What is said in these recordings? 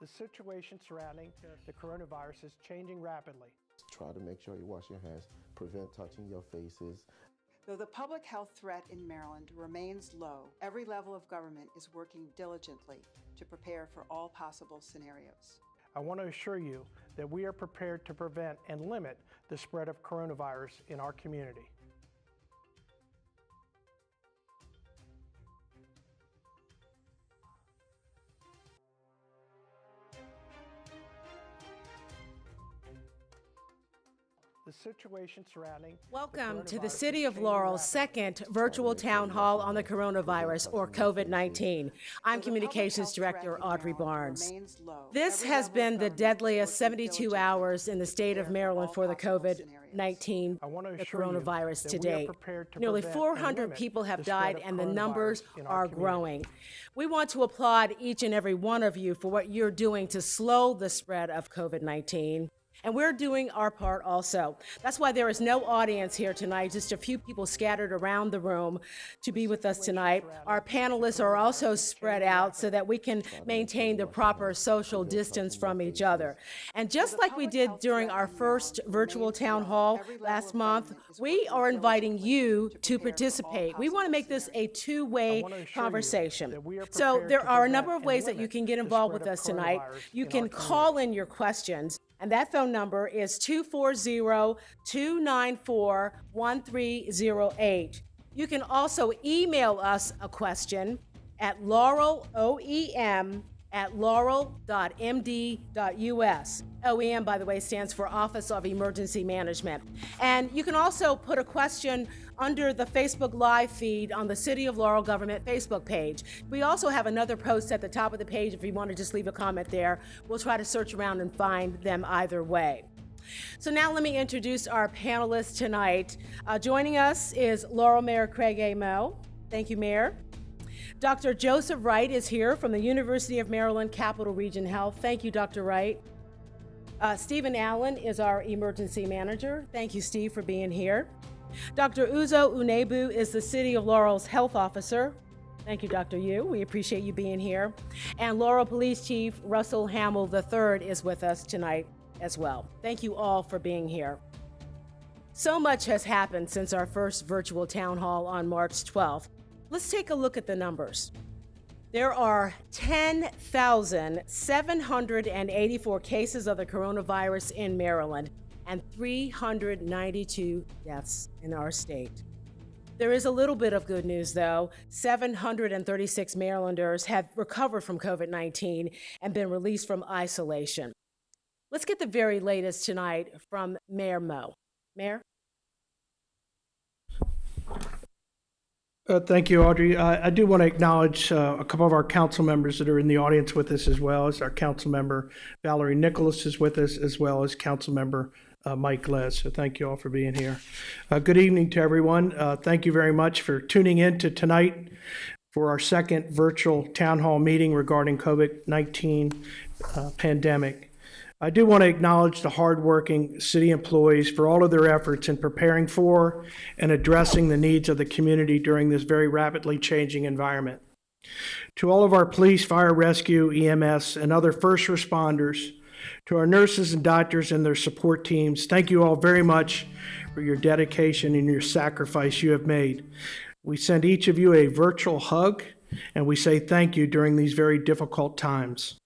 The situation surrounding the coronavirus is changing rapidly. Try to make sure you wash your hands, prevent touching your faces. Though the public health threat in Maryland remains low, every level of government is working diligently to prepare for all possible scenarios. I want to assure you that we are prepared to prevent and limit the spread of coronavirus in our community. Situation surrounding the Welcome to the City of Laurel's second virtual town hall on the coronavirus or COVID 19. I'm Communications Director Audrey Barnes. This has been the deadliest 72 hours in the state of Maryland for the COVID 19 I want to the coronavirus to date. Nearly 400 people have died, and the numbers are growing. We want to applaud each and every one of you for what you're doing to slow the spread of COVID 19. And we're doing our part also. That's why there is no audience here tonight, just a few people scattered around the room to be with us tonight. Our panelists are also spread out so that we can maintain the proper social distance from each other. And just like we did during our first virtual town hall last month, we are inviting you to participate. We want to make this a two way wanna assure you conversation. that we are So there are a number of ways that you can get involved with us tonight. You can call in your questions, and that phone number is 240 294 1308. You can also email us a question at laureloem at laurel.md.us. OEM, by the way, stands for Office of Emergency Management. And you can also put a question under the Facebook Live feed on the City of Laurel Government Facebook page. We also have another post at the top of the page if you want to just leave a comment there. We'll try to search around and find them either way. So now let me introduce our panelists tonight. Uh, joining us is Laurel Mayor Craig A. Moe. Thank you, Mayor. Dr. Joseph Wright is here from the University of Maryland Capital Region Health. Thank you, Dr. Wright. Uh, Stephen Allen is our emergency manager. Thank you, Steve, for being here. Dr. Uzo Unebu is the City of Laurel's health officer. Thank you, Dr. Yu. We appreciate you being here. And Laurel Police Chief Russell Hamill III is with us tonight as well. Thank you all for being here. So much has happened since our first virtual town hall on March 12th. Let's take a look at the numbers. There are 10,784 cases of the coronavirus in Maryland and 392 deaths in our state. There is a little bit of good news, though. 736 Marylanders have recovered from COVID 19 and been released from isolation. Let's get the very latest tonight from Mayor Moe. Mayor? Uh, Thank you, Audrey. Uh, I do want to acknowledge uh, a couple of our council members that are in the audience with us as well as our council member Valerie Nicholas is with us, as well as council member uh, Mike Les. So thank you all for being here. Uh, Good evening to everyone. Uh, Thank you very much for tuning in to tonight for our second virtual town hall meeting regarding COVID-19 uh, pandemic. I do want to acknowledge the hardworking city employees for all of their efforts in preparing for and addressing the needs of the community during this very rapidly changing environment. To all of our police, fire rescue, EMS, and other first responders, to our nurses and doctors and their support teams, thank you all very much for your dedication and your sacrifice you have made. We send each of you a virtual hug and we say thank you during these very difficult times.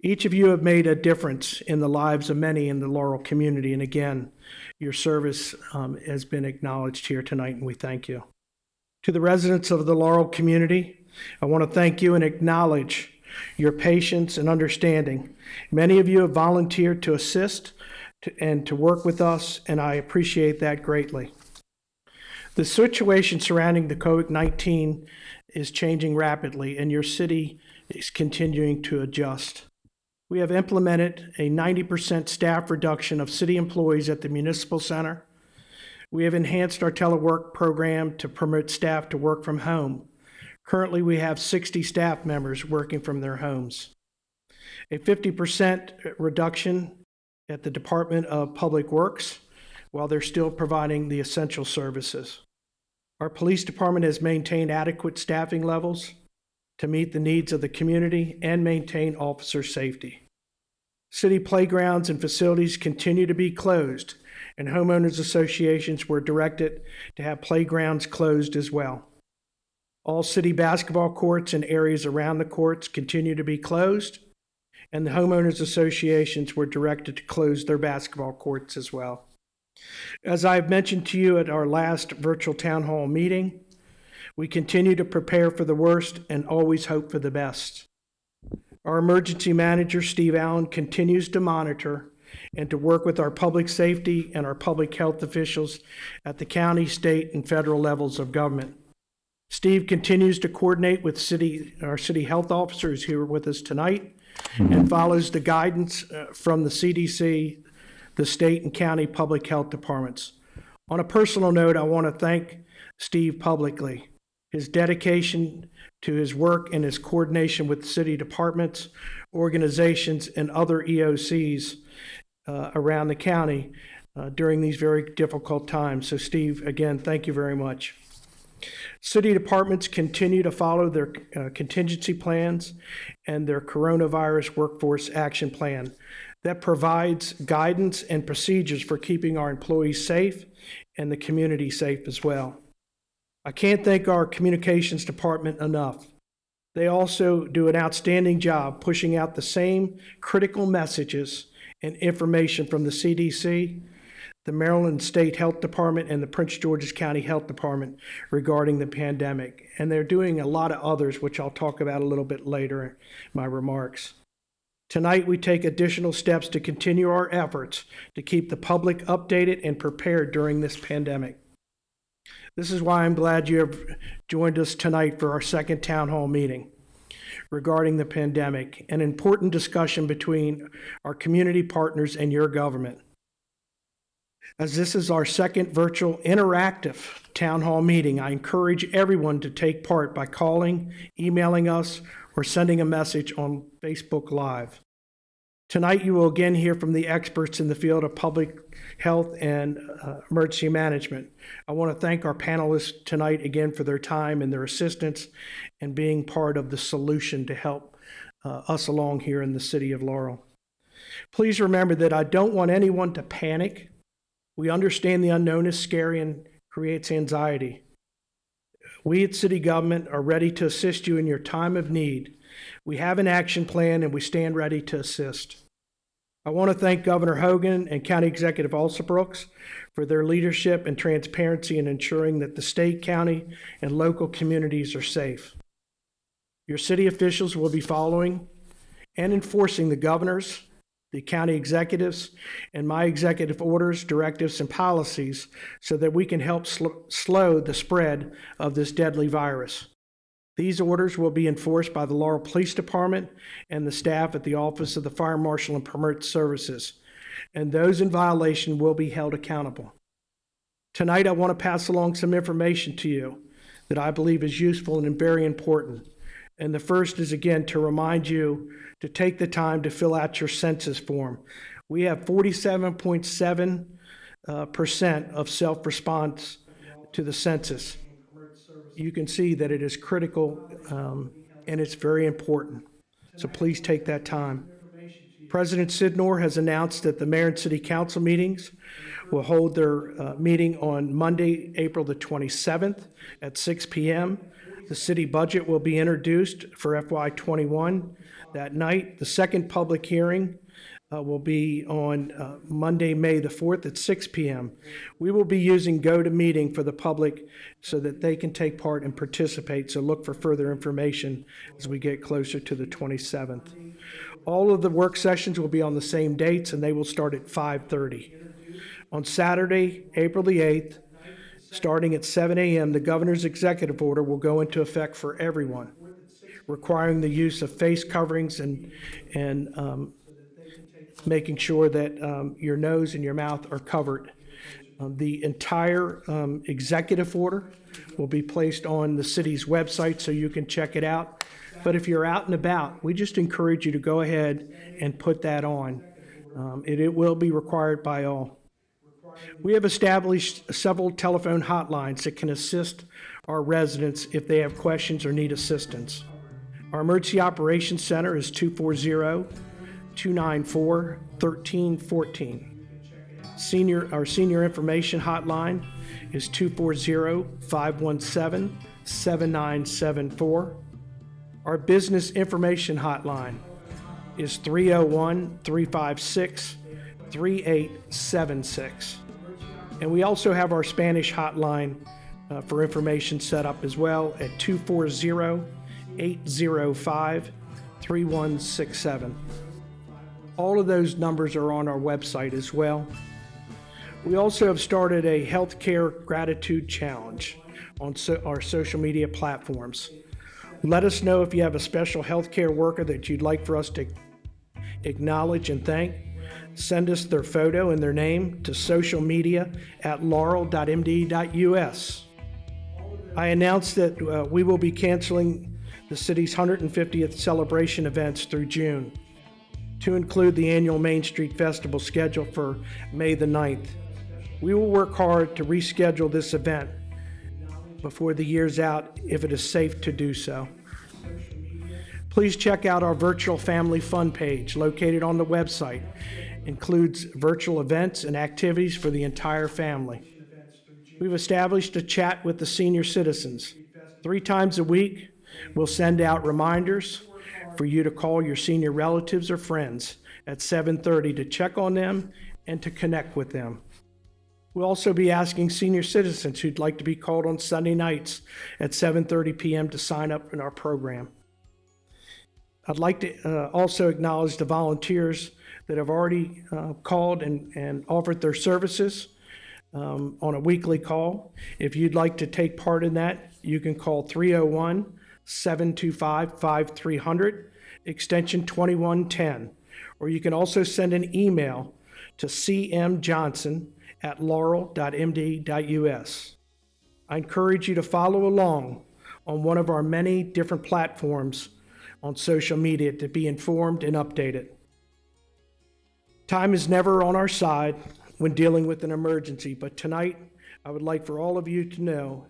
Each of you have made a difference in the lives of many in the Laurel community, and again, your service um, has been acknowledged here tonight, and we thank you. To the residents of the Laurel community, I want to thank you and acknowledge your patience and understanding. Many of you have volunteered to assist to- and to work with us, and I appreciate that greatly. The situation surrounding the COVID 19 is changing rapidly, and your city is continuing to adjust. We have implemented a 90% staff reduction of city employees at the municipal center. We have enhanced our telework program to permit staff to work from home. Currently, we have 60 staff members working from their homes. A 50% reduction at the Department of Public Works while they're still providing the essential services. Our police department has maintained adequate staffing levels. To meet the needs of the community and maintain officer safety. City playgrounds and facilities continue to be closed, and homeowners associations were directed to have playgrounds closed as well. All city basketball courts and areas around the courts continue to be closed, and the homeowners associations were directed to close their basketball courts as well. As I've mentioned to you at our last virtual town hall meeting, we continue to prepare for the worst and always hope for the best. Our emergency manager, Steve Allen, continues to monitor and to work with our public safety and our public health officials at the county, state, and federal levels of government. Steve continues to coordinate with city, our city health officers who's here with us tonight and follows the guidance uh, from the CDC, the state and county public health departments. On a personal note, I want to thank Steve publicly. His dedication to his work and his coordination with city departments, organizations, and other EOCs uh, around the county uh, during these very difficult times. So, Steve, again, thank you very much. City departments continue to follow their uh, contingency plans and their coronavirus workforce action plan that provides guidance and procedures for keeping our employees safe and the community safe as well. I can't thank our communications department enough. They also do an outstanding job pushing out the same critical messages and information from the CDC, the Maryland State Health Department, and the Prince George's County Health Department regarding the pandemic. And they're doing a lot of others, which I'll talk about a little bit later in my remarks. Tonight, we take additional steps to continue our efforts to keep the public updated and prepared during this pandemic. This is why I'm glad you have joined us tonight for our second town hall meeting regarding the pandemic, an important discussion between our community partners and your government. As this is our second virtual interactive town hall meeting, I encourage everyone to take part by calling, emailing us, or sending a message on Facebook Live. Tonight, you will again hear from the experts in the field of public health and uh, emergency management. I want to thank our panelists tonight again for their time and their assistance and being part of the solution to help uh, us along here in the city of Laurel. Please remember that I don't want anyone to panic. We understand the unknown is scary and creates anxiety. We at city government are ready to assist you in your time of need. We have an action plan and we stand ready to assist. I want to thank Governor Hogan and County Executive Alsobrooks for their leadership and transparency in ensuring that the state, county, and local communities are safe. Your city officials will be following and enforcing the governor's, the county executives, and my executive orders, directives, and policies so that we can help sl- slow the spread of this deadly virus. These orders will be enforced by the Laurel Police Department and the staff at the Office of the Fire Marshal and Permit Services, and those in violation will be held accountable. Tonight, I want to pass along some information to you that I believe is useful and very important. And the first is again to remind you to take the time to fill out your census form. We have 47.7 uh, percent of self response to the census. You can see that it is critical um, and it's very important. So please take that time. President Sydnor has announced that the mayor and city council meetings will hold their uh, meeting on Monday, April the 27th at 6 p.m. The city budget will be introduced for FY21 that night. The second public hearing uh, will be on uh, Monday, May the 4th at 6 p.m. We will be using GoToMeeting for the public so that they can take part and participate. So look for further information as we get closer to the 27th. All of the work sessions will be on the same dates and they will start at 5:30. On Saturday, April the 8th, starting at 7 a.m., the governor's executive order will go into effect for everyone, requiring the use of face coverings and and um, making sure that um, your nose and your mouth are covered. Um, the entire um, executive order will be placed on the city's website so you can check it out. But if you're out and about, we just encourage you to go ahead and put that on. Um, it, it will be required by all. We have established several telephone hotlines that can assist our residents if they have questions or need assistance. Our Emergency Operations Center is 240 294 1314. Senior, our Senior Information Hotline is 240 517 7974. Our Business Information Hotline is 301 356 3876. And we also have our Spanish hotline uh, for information set up as well at 240 805 3167. All of those numbers are on our website as well. We also have started a healthcare gratitude challenge on so, our social media platforms. Let us know if you have a special healthcare worker that you'd like for us to acknowledge and thank. Send us their photo and their name to social media at laurel.md.us. I announced that uh, we will be canceling the city's 150th celebration events through June to include the annual Main Street Festival scheduled for May the 9th. We will work hard to reschedule this event before the year's out if it is safe to do so. Please check out our virtual family fun page located on the website. Includes virtual events and activities for the entire family. We've established a chat with the senior citizens. Three times a week, we'll send out reminders for you to call your senior relatives or friends at 7:30 to check on them and to connect with them. We'll also be asking senior citizens who'd like to be called on Sunday nights at 7:30 p.m. to sign up in our program. I'd like to uh, also acknowledge the volunteers that have already uh, called and, and offered their services um, on a weekly call. If you'd like to take part in that, you can call 301 725 5300, extension 2110. Or you can also send an email to cmjohnson at laurel.md.us. I encourage you to follow along on one of our many different platforms on social media to be informed and updated. Time is never on our side when dealing with an emergency, but tonight I would like for all of you to know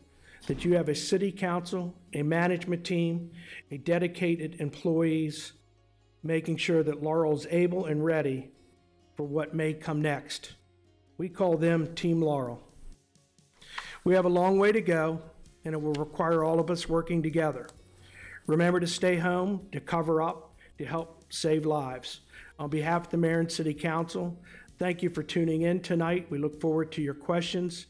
that you have a city council, a management team, a dedicated employees making sure that Laurel is able and ready for what may come next. We call them Team Laurel. We have a long way to go, and it will require all of us working together. Remember to stay home, to cover up, to help save lives. On behalf of the mayor and city council, thank you for tuning in tonight. We look forward to your questions,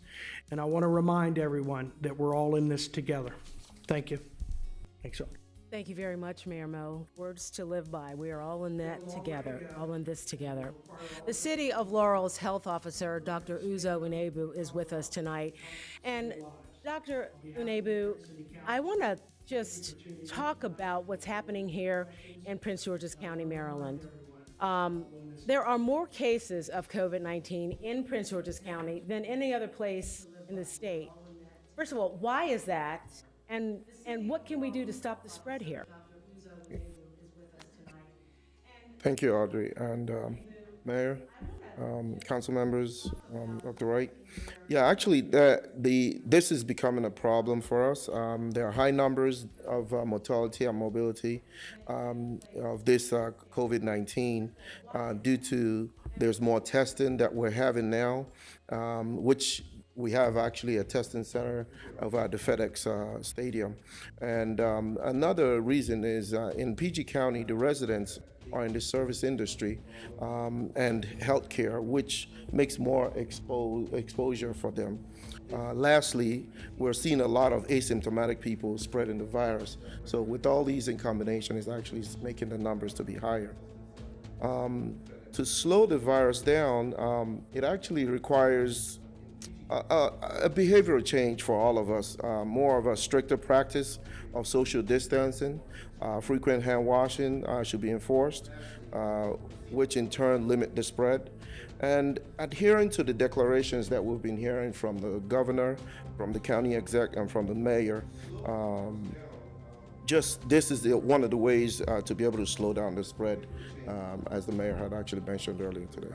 and I want to remind everyone that we're all in this together. Thank you. Thanks all. Thank you very much, Mayor Moe. Words to live by. We are all in that together, all in this together. The City of Laurel's health officer, Dr. Uzo Unebu, is with us tonight. And Dr. Unebu, I want to just talk about what's happening here in Prince George's County, Maryland. Um, there are more cases of COVID 19 in Prince George's County than any other place in the state. First of all, why is that? And, and what can we do to stop the spread here? Thank you, Audrey, and um, Mayor, um, council members, um, Dr. Wright. Yeah, actually, the, the this is becoming a problem for us. Um, there are high numbers of uh, mortality and mobility um, of this uh, COVID-19 uh, due to there's more testing that we're having now, um, which we have actually a testing center over the FedEx uh, Stadium. And um, another reason is uh, in PG County, the residents are in the service industry um, and healthcare, which makes more expo- exposure for them. Uh, lastly, we're seeing a lot of asymptomatic people spreading the virus. So with all these in combination, it's actually making the numbers to be higher. Um, to slow the virus down, um, it actually requires a, a, behavioral change for all of us, uh, more of a stricter practice of social distancing. Uh, frequent hand washing uh, should be enforced, uh, which in turn limit the spread. And adhering to the declarations that we've been hearing from the governor, from the county exec, and from the mayor. Um, just this is the, one of the ways uh, to be able to slow down the spread, um, as the mayor had actually mentioned earlier today.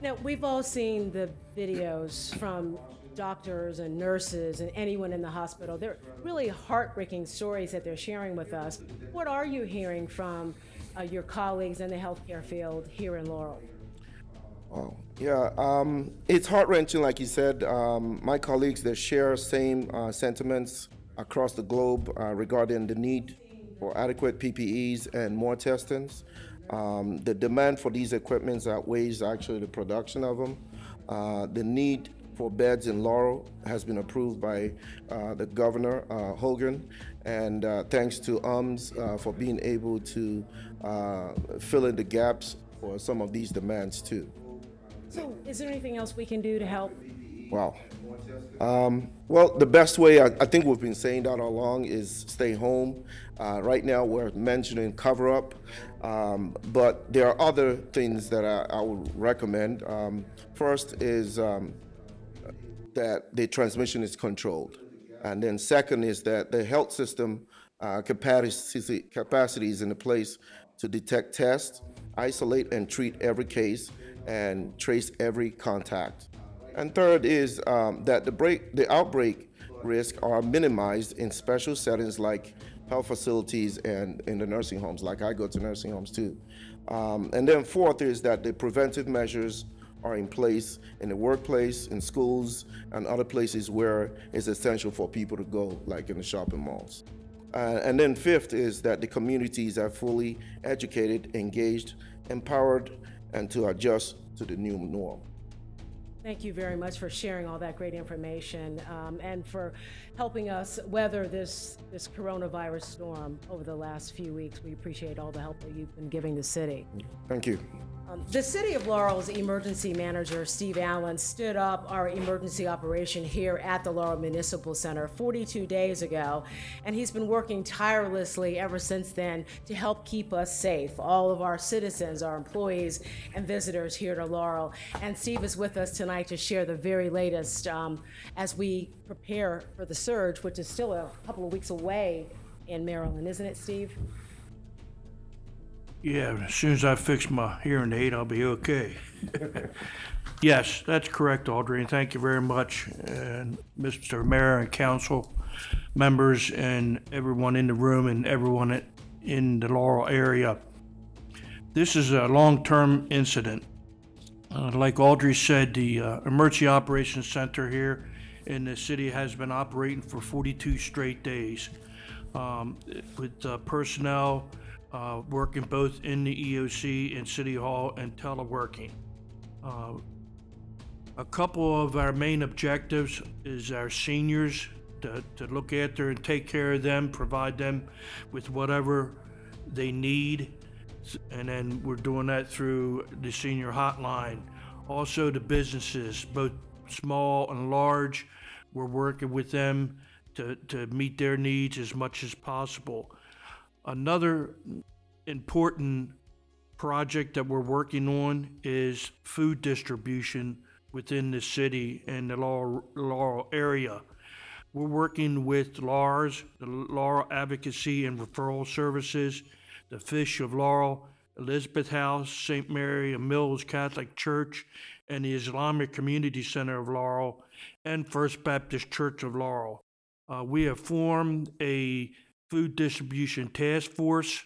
Now, we've all seen the videos from doctors and nurses and anyone in the hospital. They're really heartbreaking stories that they're sharing with us. What are you hearing from uh, your colleagues in the healthcare field here in Laurel? Wow. Yeah, um, it's heart wrenching, like you said. Um, my colleagues they share same uh, sentiments across the globe uh, regarding the need for adequate PPEs and more testings. Um, the demand for these equipments outweighs actually the production of them. Uh, the need for beds in Laurel has been approved by uh, the governor uh, Hogan, and uh, thanks to UMS uh, for being able to uh, fill in the gaps for some of these demands too. So, is there anything else we can do to help? Wow. Um, well, the best way, I, I, think we've been saying that all along, is stay home. Uh, right now, we're mentioning cover up, um, but there are other things that I, I would recommend. Um, first is um, that the transmission is controlled. And then second is that the health system uh, capacity, capacity is in place to detect, test, isolate, and treat every case and trace every contact. And third is um, that the, break, the outbreak risk are minimized in special settings like health facilities and in the nursing homes, like I go to nursing homes too. Um, and then fourth is that the preventive measures are in place in the workplace, in schools, and other places where it's essential for people to go, like in the shopping malls. Uh, and then fifth is that the communities are fully educated, engaged, empowered, and to adjust to the new norm. Thank you very much for sharing all that great information um, and for helping us weather this, this coronavirus storm over the last few weeks. We appreciate all the help that you've been giving the city. Thank you. Um, the City of Laurel's emergency manager, Steve Allen, stood up our emergency operation here at the Laurel Municipal Center 42 days ago, and he's been working tirelessly ever since then to help keep us safe, all of our citizens, our employees, and visitors here to Laurel. And Steve is with us tonight to share the very latest um, as we prepare for the surge, which is still a couple of weeks away in Maryland, isn't it, Steve? Yeah, as soon as I fix my hearing aid, I'll be okay. yes, that's correct, Audrey, and thank you very much, and Mr. Mayor and council members and everyone in the room and everyone in the Laurel area. This is a long-term incident. Uh, like Audrey said, the uh, Emergency Operations Center here in the city has been operating for 42 straight days um, with uh, personnel uh, working both in the EOC and City Hall and teleworking. Uh, a couple of our main objectives is our seniors to, to look after and take care of them, provide them with whatever they need. And then we're doing that through the senior hotline. Also, the businesses, both small and large, we're working with them to, to meet their needs as much as possible. Another important project that we're working on is food distribution within the city and the Laurel, Laurel area. We're working with LARS, the Laurel Advocacy and Referral Services, the Fish of Laurel, Elizabeth House, St. Mary of Mills Catholic Church, and the Islamic Community Center of Laurel, and First Baptist Church of Laurel. Uh, we have formed a food distribution task force.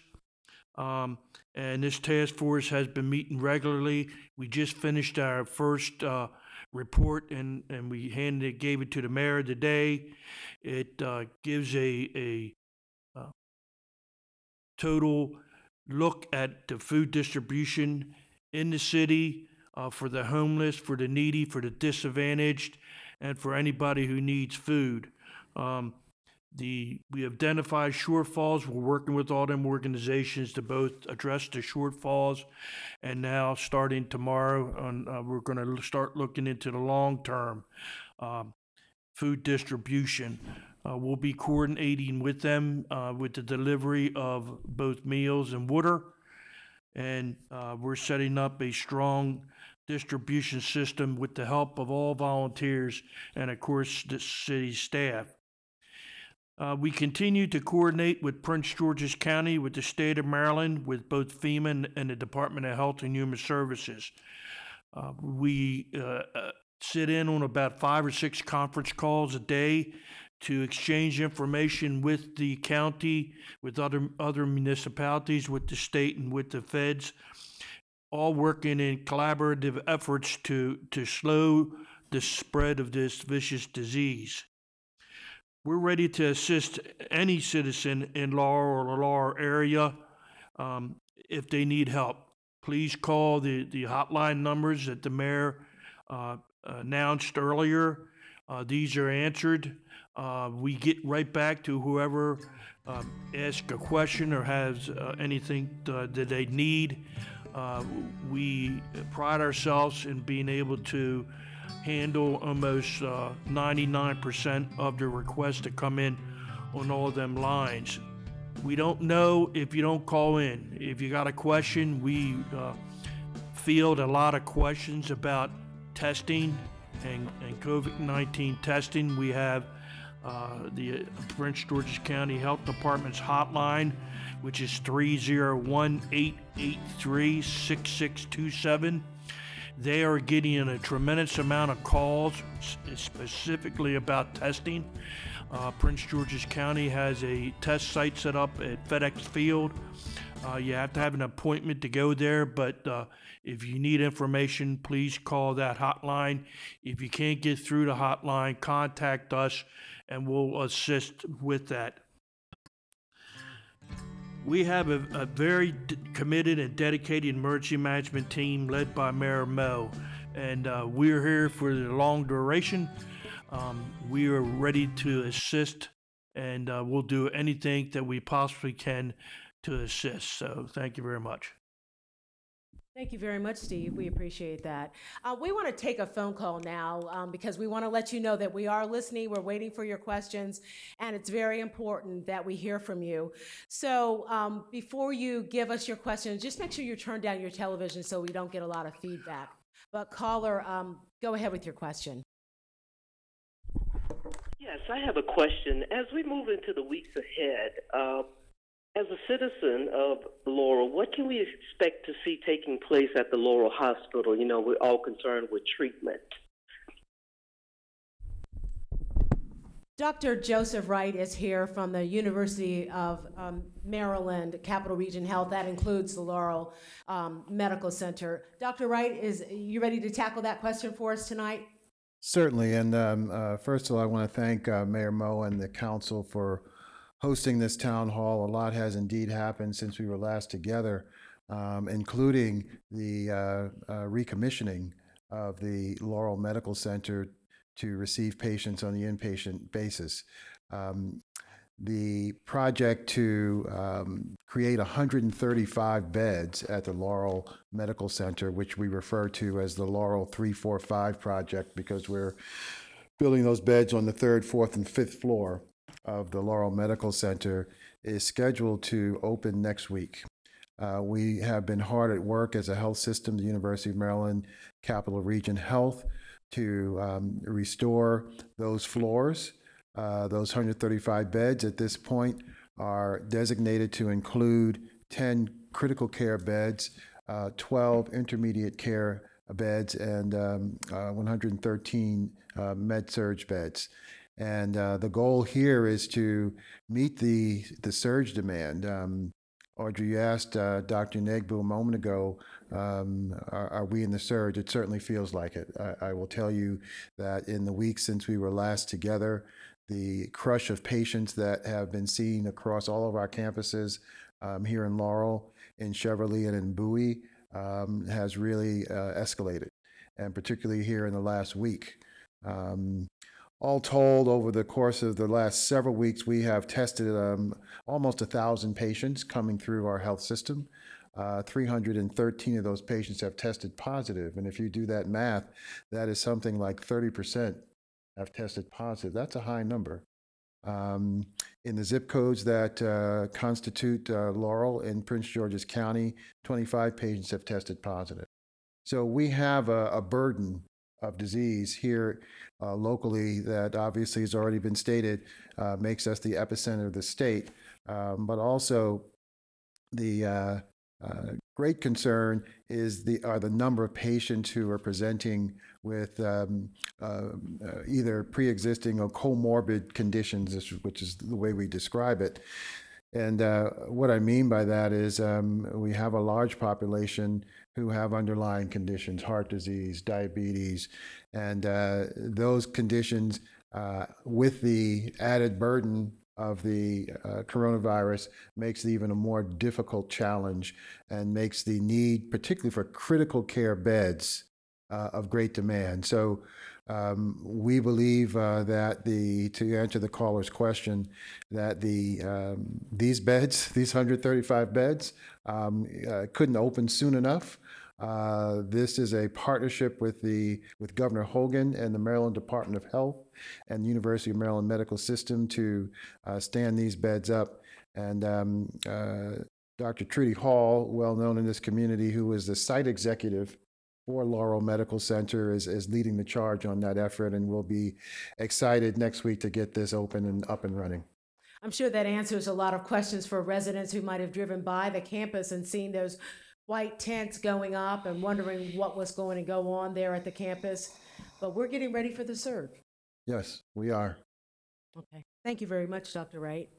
Um, and this task force has been meeting regularly. We just finished our first uh, report and, and we handed it, gave it to the mayor today. It uh, gives a, a uh, total look at the food distribution in the city uh, for the homeless, for the needy, for the disadvantaged, and for anybody who needs food. Um, the we identified shortfalls. We're working with all them organizations to both address the shortfalls, and now starting tomorrow, on, uh, we're going to start looking into the long term um, food distribution. Uh, we'll be coordinating with them uh, with the delivery of both meals and water, and uh, we're setting up a strong distribution system with the help of all volunteers and, of course, the city staff. Uh, we continue to coordinate with Prince George's County, with the state of Maryland, with both FEMA and, and the Department of Health and Human Services. Uh, we uh, uh sit in on about five or six conference calls a day to exchange information with the county, with other, other municipalities, with the state and with the feds, all working in collaborative efforts to, to slow the spread of this vicious disease. We're ready to assist any citizen in Laurel or Laurel area um, if they need help. Please call the, the hotline numbers that the mayor uh, announced earlier. Uh, these are answered. Uh, we get right back to whoever um, asks a question or has uh, anything that they need. Uh, we pride ourselves in being able to handle almost uh, 99% of the requests that come in on all of them lines. We don't know if you don't call in. If you got a question, we uh, field a lot of questions about testing and, and COVID 19 testing. We have uh, the Prince George's County Health Department's hotline, which is 301 883 6627. They are getting a tremendous amount of calls specifically about testing. Uh, Prince George's County has a test site set up at FedEx Field. Uh, you have to have an appointment to go there, but uh, if you need information, please call that hotline. If you can't get through the hotline, contact us and we'll assist with that. We have a, a very d- committed and dedicated emergency management team led by Mayor Moe, and uh, we're here for the long duration. Um, we are ready to assist, and uh, we'll do anything that we possibly can to assist. So, thank you very much. Thank you very much, Steve. We appreciate that. Uh, we want to take a phone call now um, because we want to let you know that we are listening. We're waiting for your questions, and it's very important that we hear from you. So um, before you give us your questions, just make sure you turn down your television so we don't get a lot of feedback. But caller, um, go ahead with your question. Yes, I have a question. As we move into the weeks ahead, uh, as a citizen of Laurel, what can we expect to see taking place at the Laurel Hospital? You know, we're all concerned with treatment. Dr. Joseph Wright is here from the University of um, Maryland, Capital Region Health. That includes the Laurel um, Medical Center. Dr. Wright, is you ready to tackle that question for us tonight? Certainly. And um, uh, first of all, I want to thank uh, Mayor Moe and the council for hosting this town hall. A lot has indeed happened since we were last together, um, including the uh, uh, recommissioning of the Laurel Medical Center to receive patients on the inpatient basis. Um, the project to um, create 135 beds at the Laurel Medical Center, which we refer to as the Laurel 345 project because we're building those beds on the third, fourth, and fifth floor of the Laurel Medical Center, is scheduled to open next week. Uh, we have been hard at work as a health system, the University of Maryland Capital Region Health, to um, restore those floors. Uh, those 135 beds at this point are designated to include 10 critical care beds, uh, 12 intermediate care beds, and um, uh, 113 uh, med surg beds. And uh, the goal here is to meet the the surge demand. Um, Audrey, you asked uh, Dr. Negbu a moment ago, um, are, are we in the surge? It certainly feels like it. I, I will tell you that in the weeks since we were last together, the crush of patients that have been seen across all of our campuses um, here in Laurel, in Cheverly, and in Bowie um, has really uh, escalated, and particularly here in the last week. Um, all told, over the course of the last several weeks, we have tested um, almost a thousand patients coming through our health system. Uh, 313 of those patients have tested positive. and if you do that math, that is something like 30% have tested positive. That's a high number. Um, in the zip codes that uh, constitute uh, Laurel in Prince George's County, 25 patients have tested positive. So we have a, a burden of disease here uh, locally that obviously has already been stated uh, makes us the epicenter of the state, um, but also the uh, uh, great concern is the are the number of patients who are presenting with um, uh, uh, either pre-existing or comorbid conditions, which- is the way we describe it. And what I mean by that is um, we have a large population who have underlying conditions, heart disease, diabetes, and uh, those conditions uh, with the added burden of the uh, coronavirus makes it even a more difficult challenge and makes the need, particularly for critical care beds, uh, of great demand. So um, we believe uh, that the to answer the caller's question that the um, these beds, these 135 beds, um, uh, couldn't open soon enough. Uh, this is a partnership with the with Governor Hogan and the Maryland Department of Health and the University of Maryland Medical System to uh, stand these beds up. And um, uh, Dr. Trudy Hall, well known in this community, who is the site executive for Laurel Medical Center, is, is leading the charge on that effort, and we'll be excited next week to get this open and up and running. I'm sure that answers a lot of questions for residents who might have driven by the campus and seen those white tents going up and wondering what was going to go on there at the campus. But we're getting ready for the surge. Yes, we are. Okay. Thank you very much, Dr. Wright.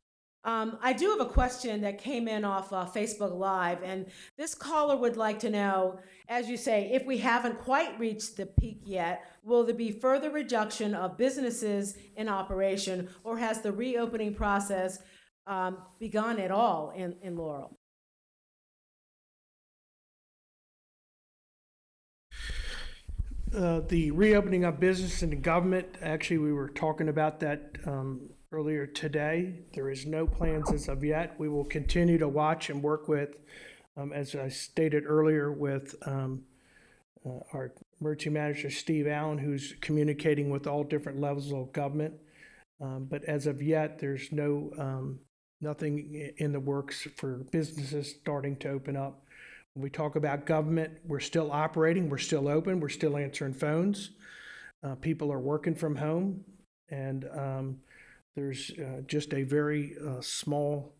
Um, I do have a question that came in off uh, Facebook Live, and this caller would like to know, as you say, if we haven't quite reached the peak yet, will there be further reduction of businesses in operation, or has the reopening process um, begun at all in, in Laurel? Uh, The reopening of business and government, actually, we were talking about that um, earlier today. There is no plans as of yet. We will continue to watch and work with, um, as I stated earlier, with um, uh, our emergency manager, Steve Allen, who's communicating with all different levels of government. Um, But as of yet, there's no, um, nothing in the works for businesses starting to open up. When we talk about government, we're still operating, we're still open, we're still answering phones. Uh, people are working from home, and um, there's uh, just a very uh, small,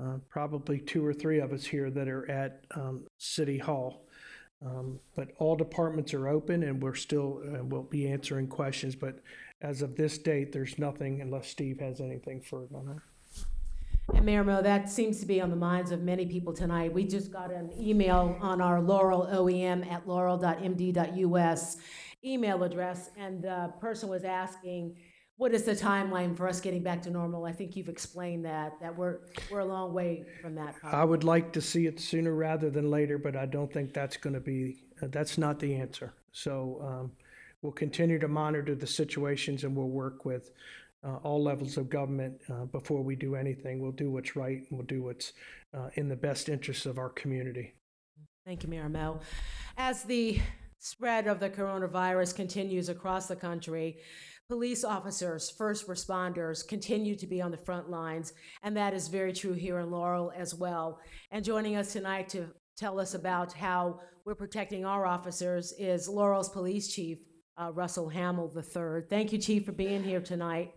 uh, probably two or three of us here that are at um, City Hall. Um, but all departments are open, and we're still uh, we'll be answering questions. But as of this date, there's nothing unless Steve has anything further on that. And Mayor Moe, that seems to be on the minds of many people tonight. We just got an email on our Laurel OEM at laurel.md.us email address, and the person was asking, what is the timeline for us getting back to normal? I think you've explained that, that we're, we're a long way from that. I would like to see it sooner rather than later, but I don't think that's going to be, uh, that's not the answer. So um, we'll continue to monitor the situations and we'll work with uh, all levels of government uh, before we do anything. We'll do what's right and we'll do what's uh, in the best interests of our community. Thank you, Mayor Mel. As the spread of the coronavirus continues across the country, police officers, first responders continue to be on the front lines, and that is very true here in Laurel as well. And joining us tonight to tell us about how we're protecting our officers is Laurel's Police Chief, uh, Russell Hamill III. Thank you, Chief, for being here tonight.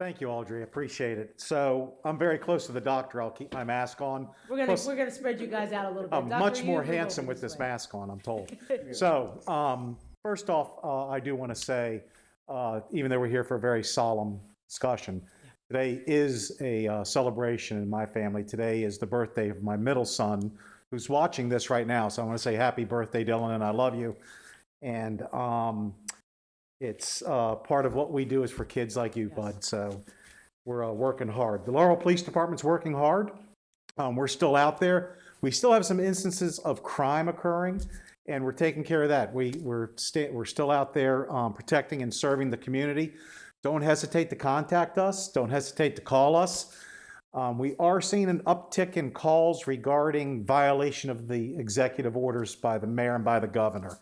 Thank you, Audrey. Appreciate it. So I'm very close to the doctor. I'll keep my mask on. We're gonna, Plus, we're gonna spread you guys out a little bit. I'm Doctor, much more handsome with this way. mask on, I'm told. So, um, first off, uh, I do want to say, uh, even though we're here for a very solemn discussion, today is a uh, celebration in my family. Today is the birthday of my middle son, who's watching this right now. So I want to say happy birthday, Dylan, and I love you. And um, it's uh, part of what we do is for kids like you, bud. So we're uh, working hard. The Laurel Police Department's working hard. Um, we're still out there. We still have some instances of crime occurring, and we're taking care of that. We, we're, sta- we're still out there um, protecting and serving the community. Don't hesitate to contact us. Don't hesitate to call us. Um, we are seeing an uptick in calls regarding violation of the executive orders by the mayor and by the governor.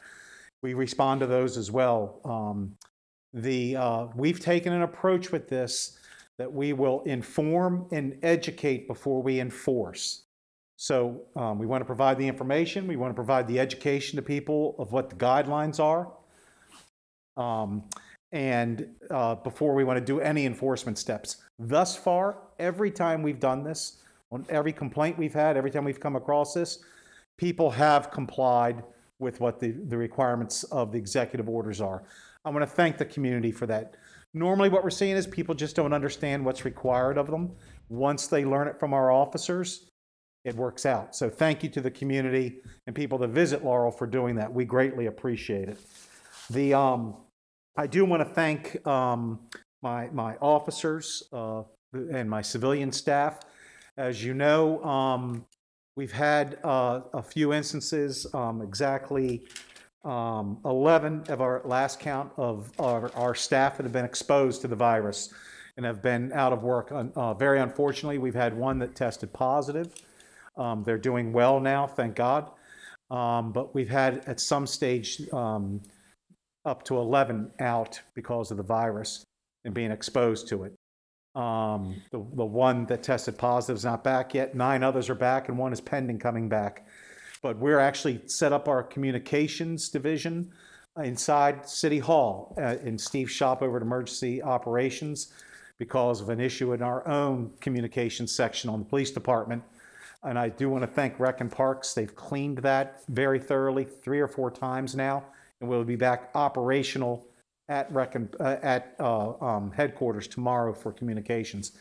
We respond to those as well. Um, the, uh, we've taken an approach with this that we will inform and educate before we enforce. So um, we want to provide the information, we want to provide the education to people of what the guidelines are. Um, and uh, before we want to do any enforcement steps. Thus far, every time we've done this, on every complaint we've had, every time we've come across this, people have complied with what the, the requirements of the executive orders are. I want to thank the community for that. Normally, what we're seeing is people just don't understand what's required of them. Once they learn it from our officers, it works out. So thank you to the community and people that visit Laurel for doing that. We greatly appreciate it. The, um, I do want to thank, um, my, my officers, uh, and my civilian staff. As you know, um, we've had, uh, a few instances, um, exactly, um, 11 of our last count of our, our staff that have been exposed to the virus and have been out of work. Uh, very unfortunately, we've had one that tested positive. Um, they're doing well now, thank God. Um, but we've had at some stage um, up to 11 out because of the virus and being exposed to it. Um, the, the one that tested positive is not back yet. Nine others are back, and one is pending coming back. But we're actually set up our communications division inside City Hall uh, in Steve's shop over at Emergency Operations because of an issue in our own communications section on the police department. And I do want to thank Rec and Parks. They've cleaned that very thoroughly three or four times now, and we'll be back operational at Rec and, uh, at uh, um, headquarters tomorrow for communications.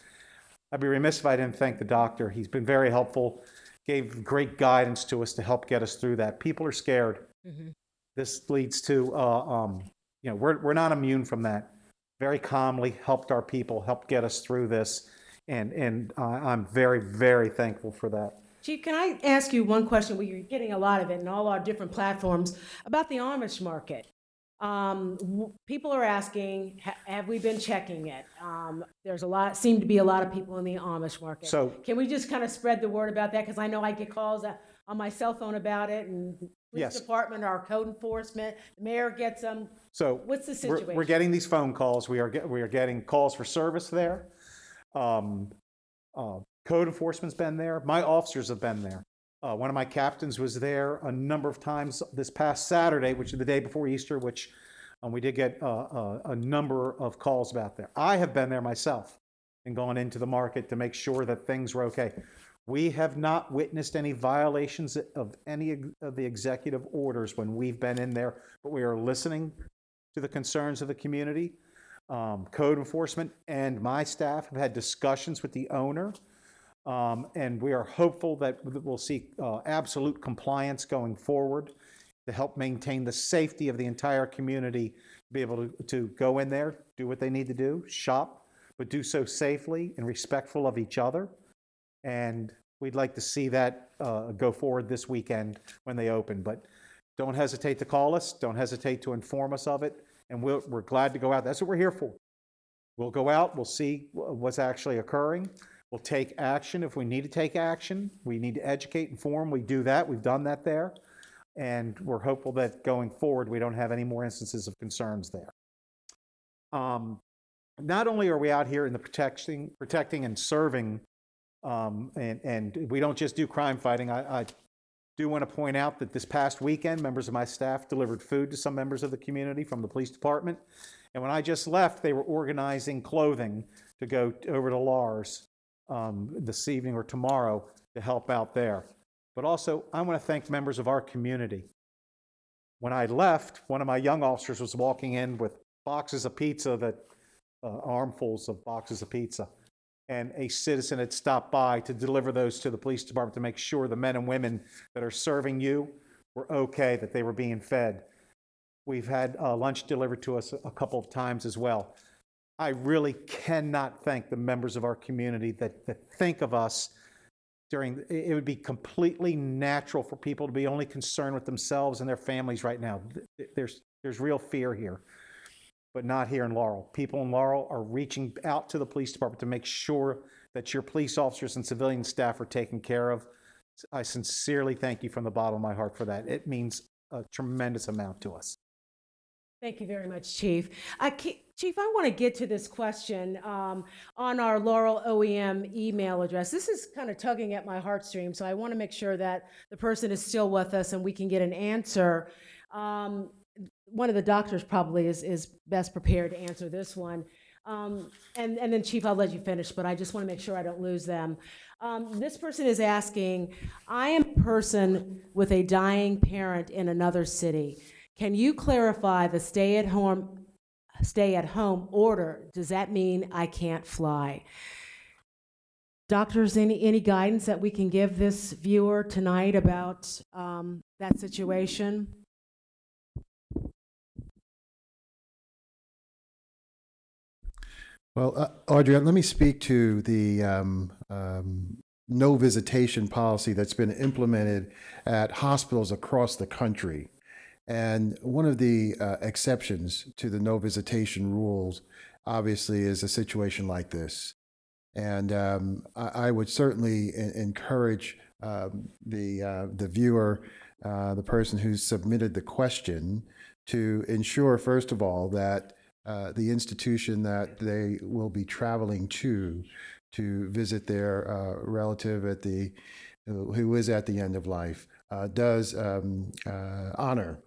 I'd be remiss if I didn't thank the doctor. He's been very helpful, gave great guidance to us to help get us through that. People are scared. Mm-hmm. This leads to, uh, um, you know, we're, we're not immune from that. Very calmly helped our people, helped get us through this. And, and uh, I'm very, very thankful for that. Chief, can I ask you one question? Well, you're getting a lot of it in all our different platforms about the Amish market. Um, w- people are asking, ha- have we been checking it? Um, there's a lot, seem to be a lot of people in the Amish market. So- Can we just kind of spread the word about that? Because I know I get calls uh, on my cell phone about it and the police Yes. department, our code enforcement, the mayor gets them. So What's the we're- situation? We're getting these phone calls. We are, get- we are getting calls for service there. Um, uh, Code enforcement's been there. My officers have been there. Uh, One of my captains was there a number of times this past Saturday, which is the day before Easter, which um, we did get uh, uh, a number of calls about there. I have been there myself and gone into the market to make sure that things were okay. We have not witnessed any violations of any of the executive orders when we've been in there, but we are listening to the concerns of the community. Um, Code enforcement and my staff have had discussions with the owner, um, and we are hopeful that we'll see uh, absolute compliance going forward to help maintain the safety of the entire community, be able to, go in there, do what they need to do, shop, but do so safely and respectful of each other. And we'd like to see that uh, go forward this weekend when they open. But don't hesitate to call us. Don't hesitate to inform us of it. And we're glad to go out. That's what we're here for. We'll go out, we'll see what's actually occurring. We'll take action if we need to take action. We need to educate, and inform. We do that. We've done that there. And we're hopeful that going forward, we don't have any more instances of concerns there. Um, not only are we out here in the protecting, protecting and serving, um, and, and we don't just do crime fighting. I, I do want to point out that this past weekend, members of my staff delivered food to some members of the community from the police department. And when I just left, they were organizing clothing to go over to LARS um, this evening or tomorrow to help out there. But also, I want to thank members of our community. When I left, one of my young officers was walking in with boxes of pizza that, uh, armfuls of boxes of pizza. And a citizen had stopped by to deliver those to the police department to make sure the men and women that are serving you were okay, that they were being fed. We've had uh, lunch delivered to us a couple of times as well. I really cannot thank the members of our community that, that think of us during, it would be completely natural for people to be only concerned with themselves and their families right now. There's, there's real fear here, but not here in Laurel. People in Laurel are reaching out to the police department to make sure that your police officers and civilian staff are taken care of. I sincerely thank you from the bottom of my heart for that. It means a tremendous amount to us. Thank you very much, Chief. Uh, I ca- Chief, I want to get to this question um, on our Laurel OEM email address. This is kind of tugging at my heartstring, so I want to make sure that the person is still with us and we can get an answer. Um, one of the doctors probably is, is best prepared to answer this one. Um, and, and then Chief, I'll let you finish, but I just want to make sure I don't lose them. Um, this person is asking, I am a person with a dying parent in another city. Can you clarify the stay-at-home, stay-at-home order? Does that mean I can't fly? Doctors, any, any guidance that we can give this viewer tonight about um, that situation? Well, uh, Audrey, let me speak to the um, um, no visitation policy that's been implemented at hospitals across the country. And one of the uh, exceptions to the no visitation rules, obviously, is a situation like this. And um, I, I would certainly en- encourage um, the uh, the viewer, uh, the person who submitted the question, to ensure first of all that uh, the institution that they will be traveling to to visit their uh, relative at the who is at the end of life uh, does um, honor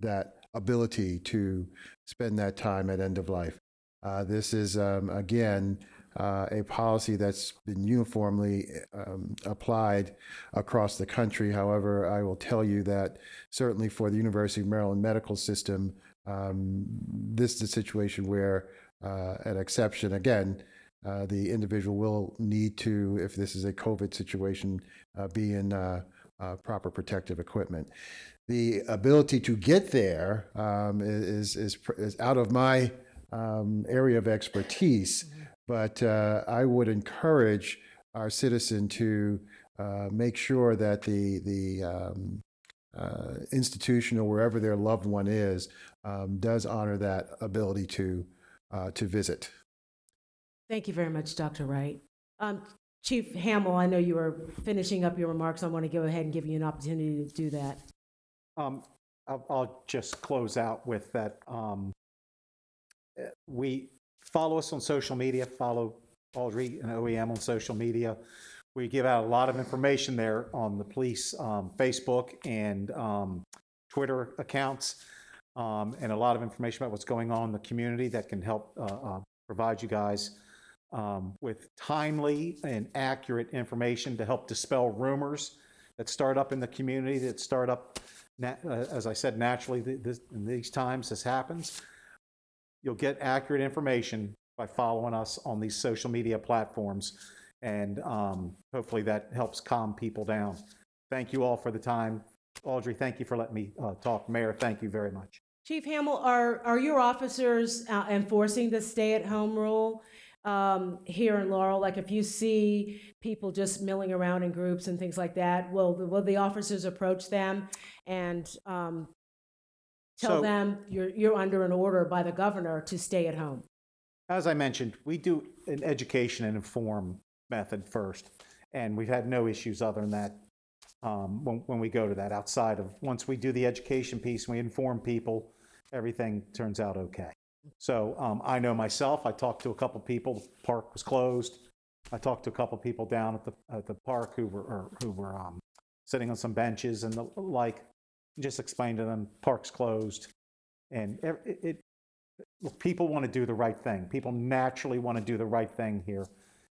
that ability to spend that time at end of life. Uh, this is um, again uh, a policy that's been uniformly um, applied across the country. However, I will tell you that certainly for the University of Maryland medical system, um, this is a situation where uh, an exception, again, uh, the individual will need to, if this is a COVID situation, uh, be in uh, proper protective equipment. The ability to get there um, is, is, is out of my um, area of expertise, but uh, I would encourage our citizen to uh, make sure that the, the um, uh, institution or wherever their loved one is um, does honor that ability to, uh, to visit. Thank you very much, Dr. Wright. Um, Chief Hamill, I know you were finishing up your remarks. I want to go ahead and give you an opportunity to do that. Um, I'll, I'll just close out with that. Um, we follow us on social media, follow Audrey and OEM on social media. We give out a lot of information there on the police um, Facebook and um, Twitter accounts, um, and a lot of information about what's going on in the community that can help uh, uh, provide you guys um, with timely and accurate information to help dispel rumors that start up in the community, that start up, as I said, naturally, this- in these times, this happens. You'll get accurate information by following us on these social media platforms, and um, hopefully that helps calm people down. Thank you all for the time. Audrey, thank you for letting me uh, talk. Mayor, thank you very much. Chief Hamill, are, are your officers uh, enforcing the stay-at-home rule um, here in Laurel? Like if you see people just milling around in groups and things like that, will, will the officers approach them and um, tell So- them you're, you're under an order by the governor to stay at home? As I mentioned, we do an education and inform method first, and we've had no issues other than that um, when, when we go to that. Outside of once we do the education piece, we inform people, everything turns out okay. So um, I know myself. I talked to a couple people. The park was closed. I talked to a couple people down at the at the park who were or, who were um, sitting on some benches and the like. Just explained to them, park's closed, and it, it look, people want to do the right thing. People naturally want to do the right thing here.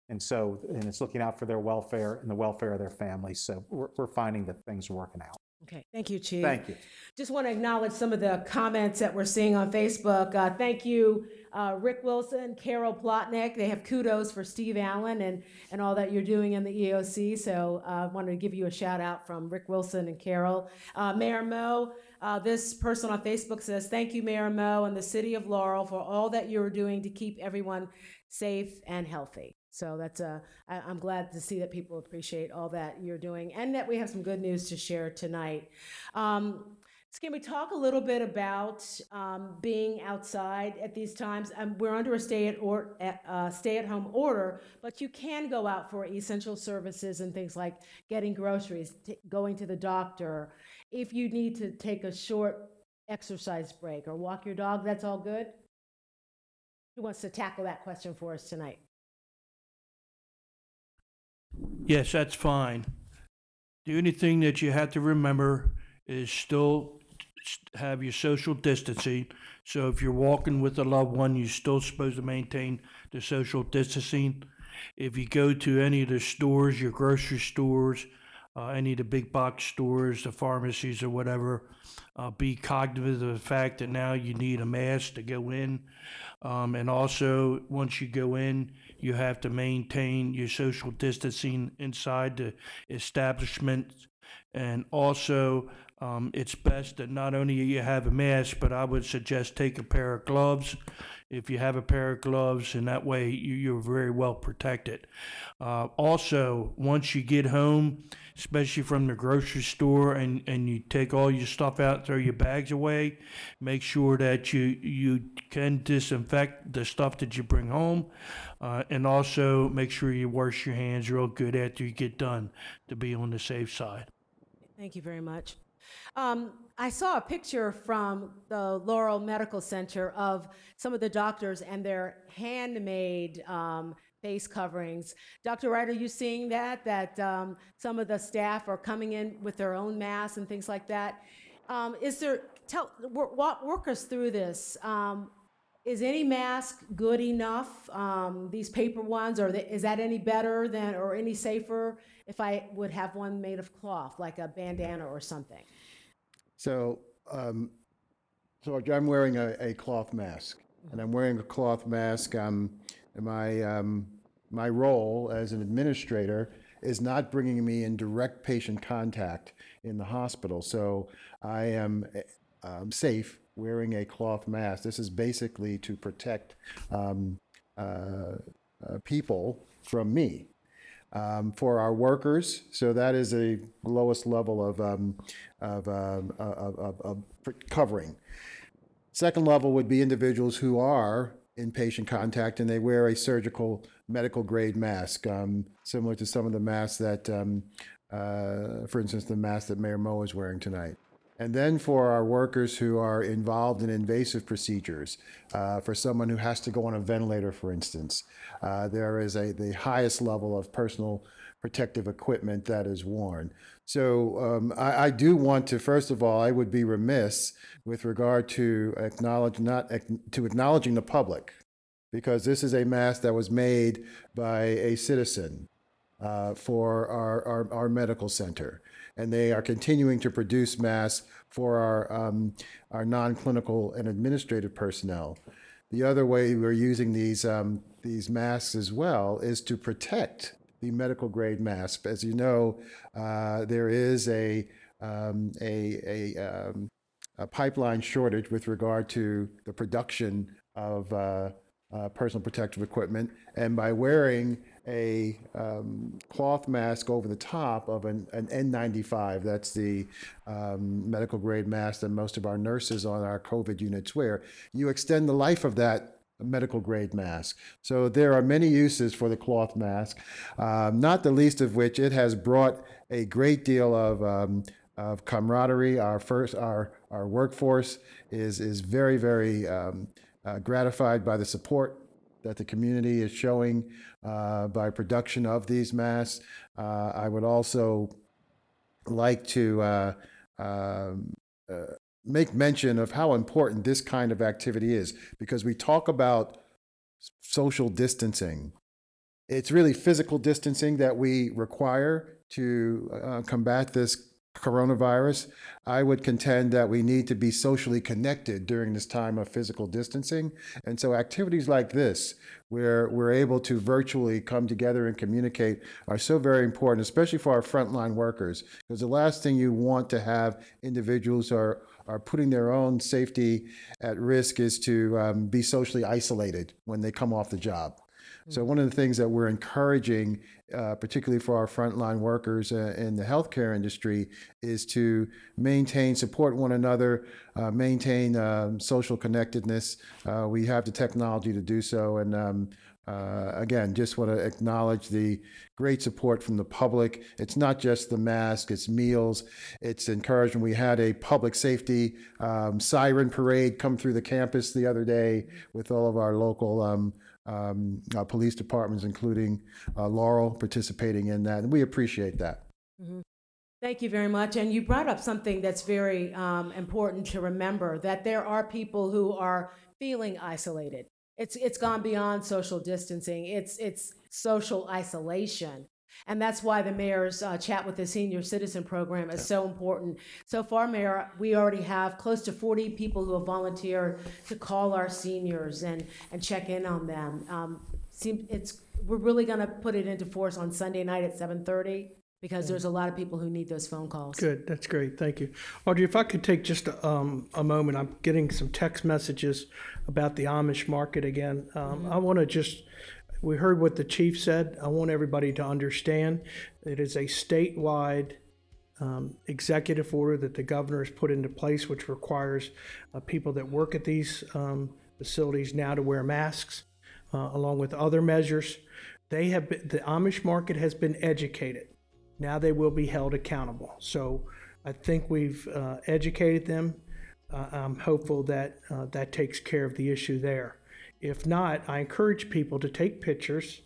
And so, and it's looking out for their welfare and the welfare of their families. So we're, we're finding that things are working out. Okay, thank you, Chief. Thank you. Just want to acknowledge some of the comments that we're seeing on Facebook. Uh, thank you, uh, Rick Wilson, Carol Plotnick. They have kudos for Steve Allen and, and all that you're doing in the EOC. So I uh, wanted to give you a shout out from Rick Wilson and Carol. Uh, Mayor Moe, uh, this person on Facebook says, Thank you, Mayor Moe, and the city of Laurel for all that you're doing to keep everyone safe and healthy. So that's I, I'm glad to see that people appreciate all that you're doing and that we have some good news to share tonight. Um, so can we talk a little bit about um, being outside at these times? Um, we're under a stay at or uh, stay at home order, but you can go out for essential services and things like getting groceries, going to the doctor. If you need to take a short exercise break or walk your dog, that's all good. Who wants to tackle that question for us tonight? Yes, that's fine. The only thing that you have to remember is still have your social distancing. So if you're walking with a loved one, you're still supposed to maintain the social distancing. If you go to any of the stores, your grocery stores, uh, any of the big box stores, the pharmacies or whatever, uh, be cognizant of the fact that now you need a mask to go in. Um, and also, once you go in, you have to maintain your social distancing inside the establishment. And also, um, it's best that not only you have a mask, but I would suggest take a pair of gloves. If you have a pair of gloves, and that way you, you're very well protected. Uh, also, once you get home, especially from the grocery store, and, and you take all your stuff out, throw your bags away, make sure that you you can disinfect the stuff that you bring home, uh, and also make sure you wash your hands real good after you get done to be on the safe side. Thank you very much. Um, I saw a picture from the Laurel Medical Center of some of the doctors and their handmade um, face coverings. Dr. Wright, are you seeing that? That um, some of the staff are coming in with their own masks and things like that? Um, is there, tell, walk, work us through this. Um, is any mask good enough? Um, these paper ones, or is that any better than, or any safer if I would have one made of cloth, like a bandana or something? So, um, so I'm wearing a, a cloth mask, and I'm wearing a cloth mask. Um, my um, my role as an administrator is not bringing me in direct patient contact in the hospital. So I am um, safe wearing a cloth mask. This is basically to protect um, uh, uh, people from me um, for our workers. So that is a lowest level of, um, of, um, of, of, of covering. Second level would be individuals who are in patient contact and they wear a surgical medical grade mask, um, similar to some of the masks that, um, uh, for instance, the mask that Mayor Moe is wearing tonight. And then for our workers who are involved in invasive procedures, uh, for someone who has to go on a ventilator, for instance, uh, there is a the highest level of personal protective equipment that is worn. So um, I, I, do want to, first of all, I would be remiss with regard to acknowledge not to acknowledging the public, because this is a mask that was made by a citizen uh, for our, our, our medical center and they are continuing to produce masks for our, um, our non-clinical and administrative personnel. The other way we're using these, um, these masks as well is to protect the medical grade mask. As you know, uh, there is a, um, a, a, um, a, pipeline shortage with regard to the production of uh, uh, personal protective equipment. And by wearing a um, cloth mask over the top of an, an N95. That's the um, medical grade mask that most of our nurses on our COVID units wear. You extend the life of that medical grade mask. So there are many uses for the cloth mask, um, not the least of which it has brought a great deal of um, of camaraderie. Our first, our our workforce is is very very um, uh, gratified by the support that the community is showing uh, by production of these masks. Uh, I would also like to uh, um, uh, make mention of how important this kind of activity is because we talk about social distancing. It's really physical distancing that we require to uh, combat this coronavirus, I would contend that we need to be socially connected during this time of physical distancing. And so activities like this, where we're able to virtually come together and communicate, are so very important, especially for our frontline workers. Because the last thing you want to have individuals are are putting their own safety at risk is to um, be socially isolated when they come off the job. So one of the things that we're encouraging, uh, particularly for our frontline workers uh, in the healthcare industry, is to maintain, support one another, uh, maintain um, social connectedness. Uh, we have the technology to do so, and um, uh, again, just want to acknowledge the great support from the public. It's not just the mask, it's meals, it's encouragement. We had a public safety um, siren parade come through the campus the other day with all of our local um, um, uh, police departments, including uh, Laurel, participating in that, and we appreciate that. Mm-hmm. Thank you very much. And you brought up something that's very um, important to remember that there are people who are feeling isolated. It's, it's gone beyond social distancing, it's, it's social isolation. And that's why the mayor's uh, chat with the senior citizen program is so important. So far, Mayor, we already have close to 40 people who have volunteered to call our seniors and, and check in on them. Um, seem, it's, we're really going to put it into force on Sunday night at 7:30 because there's a lot of people who need those phone calls. Good, that's great, thank you. Audrey, if I could take just a, um, a moment, I'm getting some text messages about the Amish market again. Um, I want to just, we heard what the chief said. I want everybody to understand it is a statewide um, executive order that the governor has put into place, which requires uh, people that work at these um, facilities now to wear masks, uh, along with other measures. They have been, the Amish market has been educated. Now they will be held accountable. So I think we've uh, educated them. Uh, I'm hopeful that uh, that takes care of the issue there. If not, I encourage people to take pictures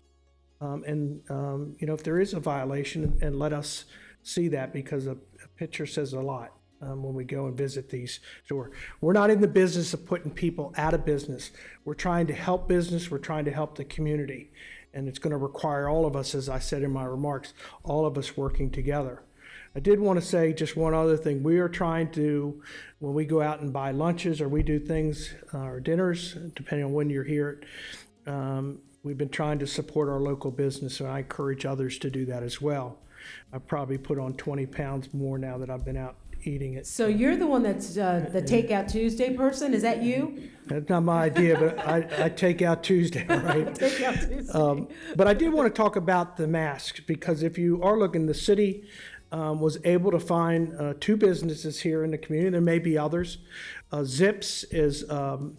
um, and, um, you know, if there is a violation, and let us see that because a, a picture says a lot um, when we go and visit these stores. We're not in the business of putting people out of business. We're trying to help business, we're trying to help the community. And it's going to require all of us, as I said in my remarks, all of us working together. I did want to say just one other thing. We are trying to, when we go out and buy lunches or we do things uh, or dinners, depending on when you're here, um, we've been trying to support our local business, and I encourage others to do that as well. I've probably put on 20 pounds more now that I've been out eating it. So you're the one that's uh, the Takeout Tuesday person? Is that you? That's not my idea, but I, I take out Tuesday, right? Takeout Tuesday. Um, but I did want to talk about the masks because if you are looking, the city um, was able to find uh, two businesses here in the community. There may be others. Uh, Zips is um,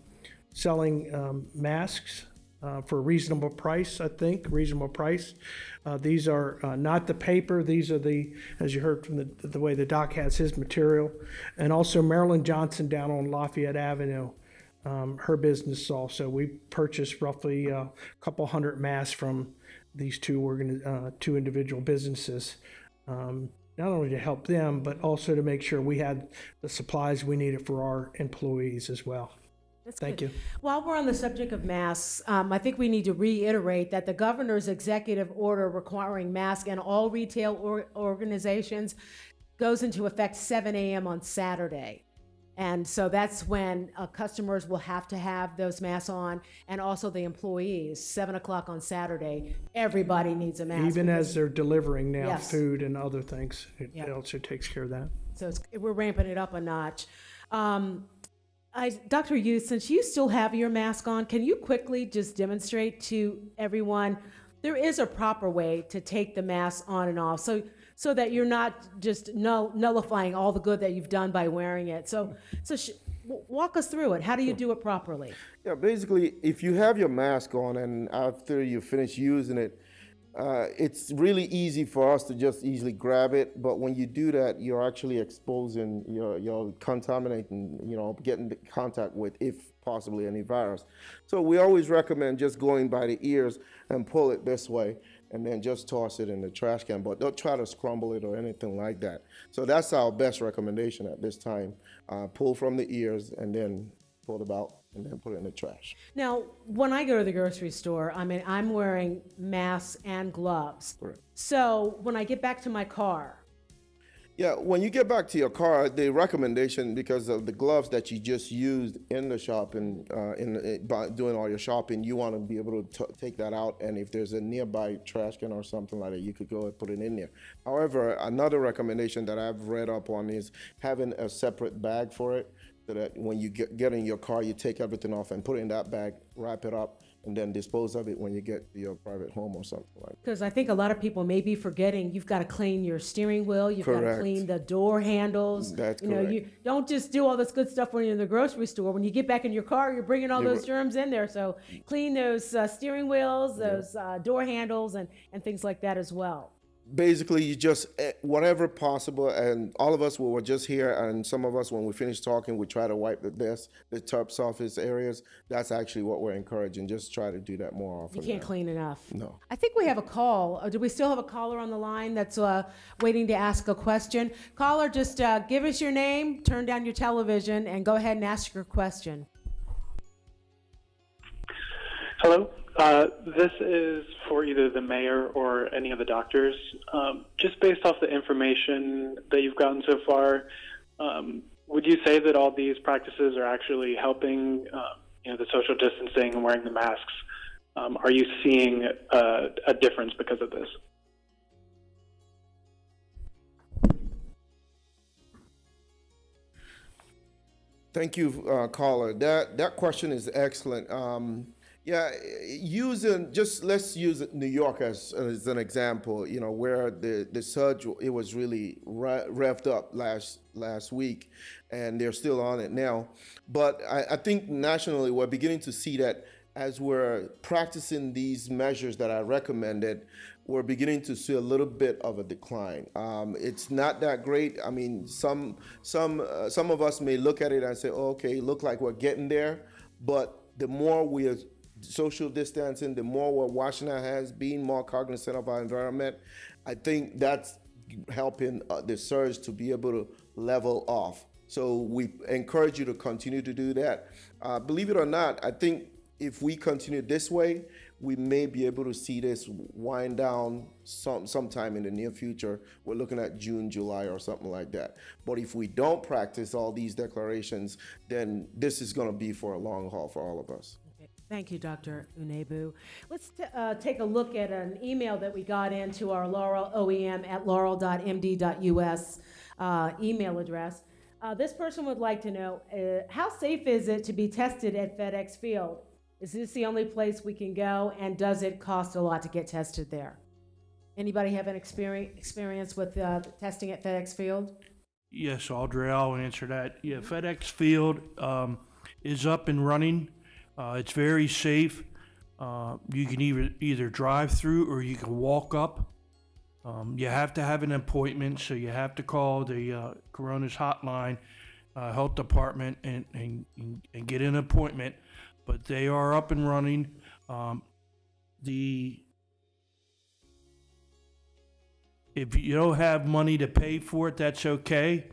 selling um, masks uh, for a reasonable price, I think, reasonable price. Uh, these are uh, not the paper. These are the, as you heard from the, the way the doc has his material. And also Marilyn Johnson down on Lafayette Avenue, um, her business also. We purchased roughly uh, a couple hundred masks from these two two individual businesses. Um, not only to help them, but also to make sure we had the supplies we needed for our employees as well. That's Thank good. you. While we're on the subject of masks, um, I think we need to reiterate that the governor's executive order requiring masks in all retail or- organizations goes into effect 7 a.m. on Saturday. And so that's when uh, customers will have to have those masks on, and also the employees, 7 o'clock on Saturday. Everybody needs a mask. Even as they're delivering now Yes. food and other things, it Yeah. also takes care of that. So it's, we're ramping it up a notch. Um, I, Dr. Youth, since you still have your mask on, can you quickly just demonstrate to everyone there is a proper way to take the mask on and off, so so that you're not just null, nullifying all the good that you've done by wearing it. So so sh- walk us through it. How do you do it properly? Yeah, basically, if you have your mask on and after you finish using it, uh, it's really easy for us to just easily grab it. But when you do that, you're actually exposing, you're, you're contaminating, you know, getting in contact with, if possibly, any virus. So we always recommend just going by the ears and pull it this way and then just toss it in the trash can. But don't try to scramble it or anything like that. So that's our best recommendation at this time. Uh, pull from the ears and then pull it out and then put it in the trash. Now, when I go to the grocery store, I mean, I'm wearing masks and gloves. Correct. So when I get back to my car, Yeah, when you get back to your car, the recommendation because of the gloves that you just used in the shopping, uh, in the, by doing all your shopping, you want to be able to take that out, and if there's a nearby trash can or something like that, you could go and put it in there. However, another recommendation that I've read up on is having a separate bag for it, so that when you get, get in your car, you take everything off and put it in that bag, wrap it up, and then dispose of it when you get to your private home or something like. that. Because I think a lot of people may be forgetting you've got to clean your steering wheel, you've got to clean the door handles. That's you know, you don't just do all this good stuff when you're in the grocery store. When you get back in your car, you're bringing all You're those germs in there. So clean those uh, steering wheels, those uh, door handles, and and things like that as well. Basically you just eh, whatever possible and all of us we were just here and some of us when we finish talking we try to wipe the desk the top surface areas that's actually what we're encouraging just try to do that more often You can't now. clean enough. No. I think we have a call. Uh, Do we still have a caller on the line that's uh, waiting to ask a question? Caller, just uh, give us your name, turn down your television, and go ahead and ask your question. Hello. Uh, this is for either the mayor or any of the doctors. Um, just based off the information that you've gotten so far, um, would you say that all these practices are actually helping, uh, you know, the social distancing and wearing the masks? Um, are you seeing a difference because of this? Thank you, uh, caller. That that question is excellent. Yeah, using just let's use New York as, as an example. You know where the the surge it was really revved up last last week, and they're still on it now. But I, I think nationally we're beginning to see that as we're practicing these measures that I recommended, we're beginning to see a little bit of a decline. Um, it's not that great. I mean, some some uh, some of us may look at it and say, oh, "Okay, look like we're getting there," but the more we social distancing, the more we're washing our hands, being more cognizant of our environment, I think that's helping uh, the surge to be able to level off. So we encourage you to continue to do that. Uh, believe it or not, I think if we continue this way, we may be able to see this wind down some sometime in the near future. We're looking at June, July, or something like that. But if we don't practice all these declarations, then this is going to be for a long haul for all of us. Thank you, Dr. Unebu. Let's uh, take a look at an email that we got into our Laurel OEM at laurel.md.us uh, email address. Uh, this person would like to know uh, how safe is it to be tested at FedEx Field? Is this the only place we can go, and does it cost a lot to get tested there? Anybody have an experience experience with uh, testing at FedEx Field? Yes, Audrey, I'll answer that. Yeah, FedEx Field um, is up and running. Uh, it's very safe. Uh, you can either either drive through or you can walk up. Um, you have to have an appointment, so you have to call the uh, Corona's hotline, uh, health department, and, and and get an appointment. But they are up and running. Um, the if you don't have money to pay for it, that's okay.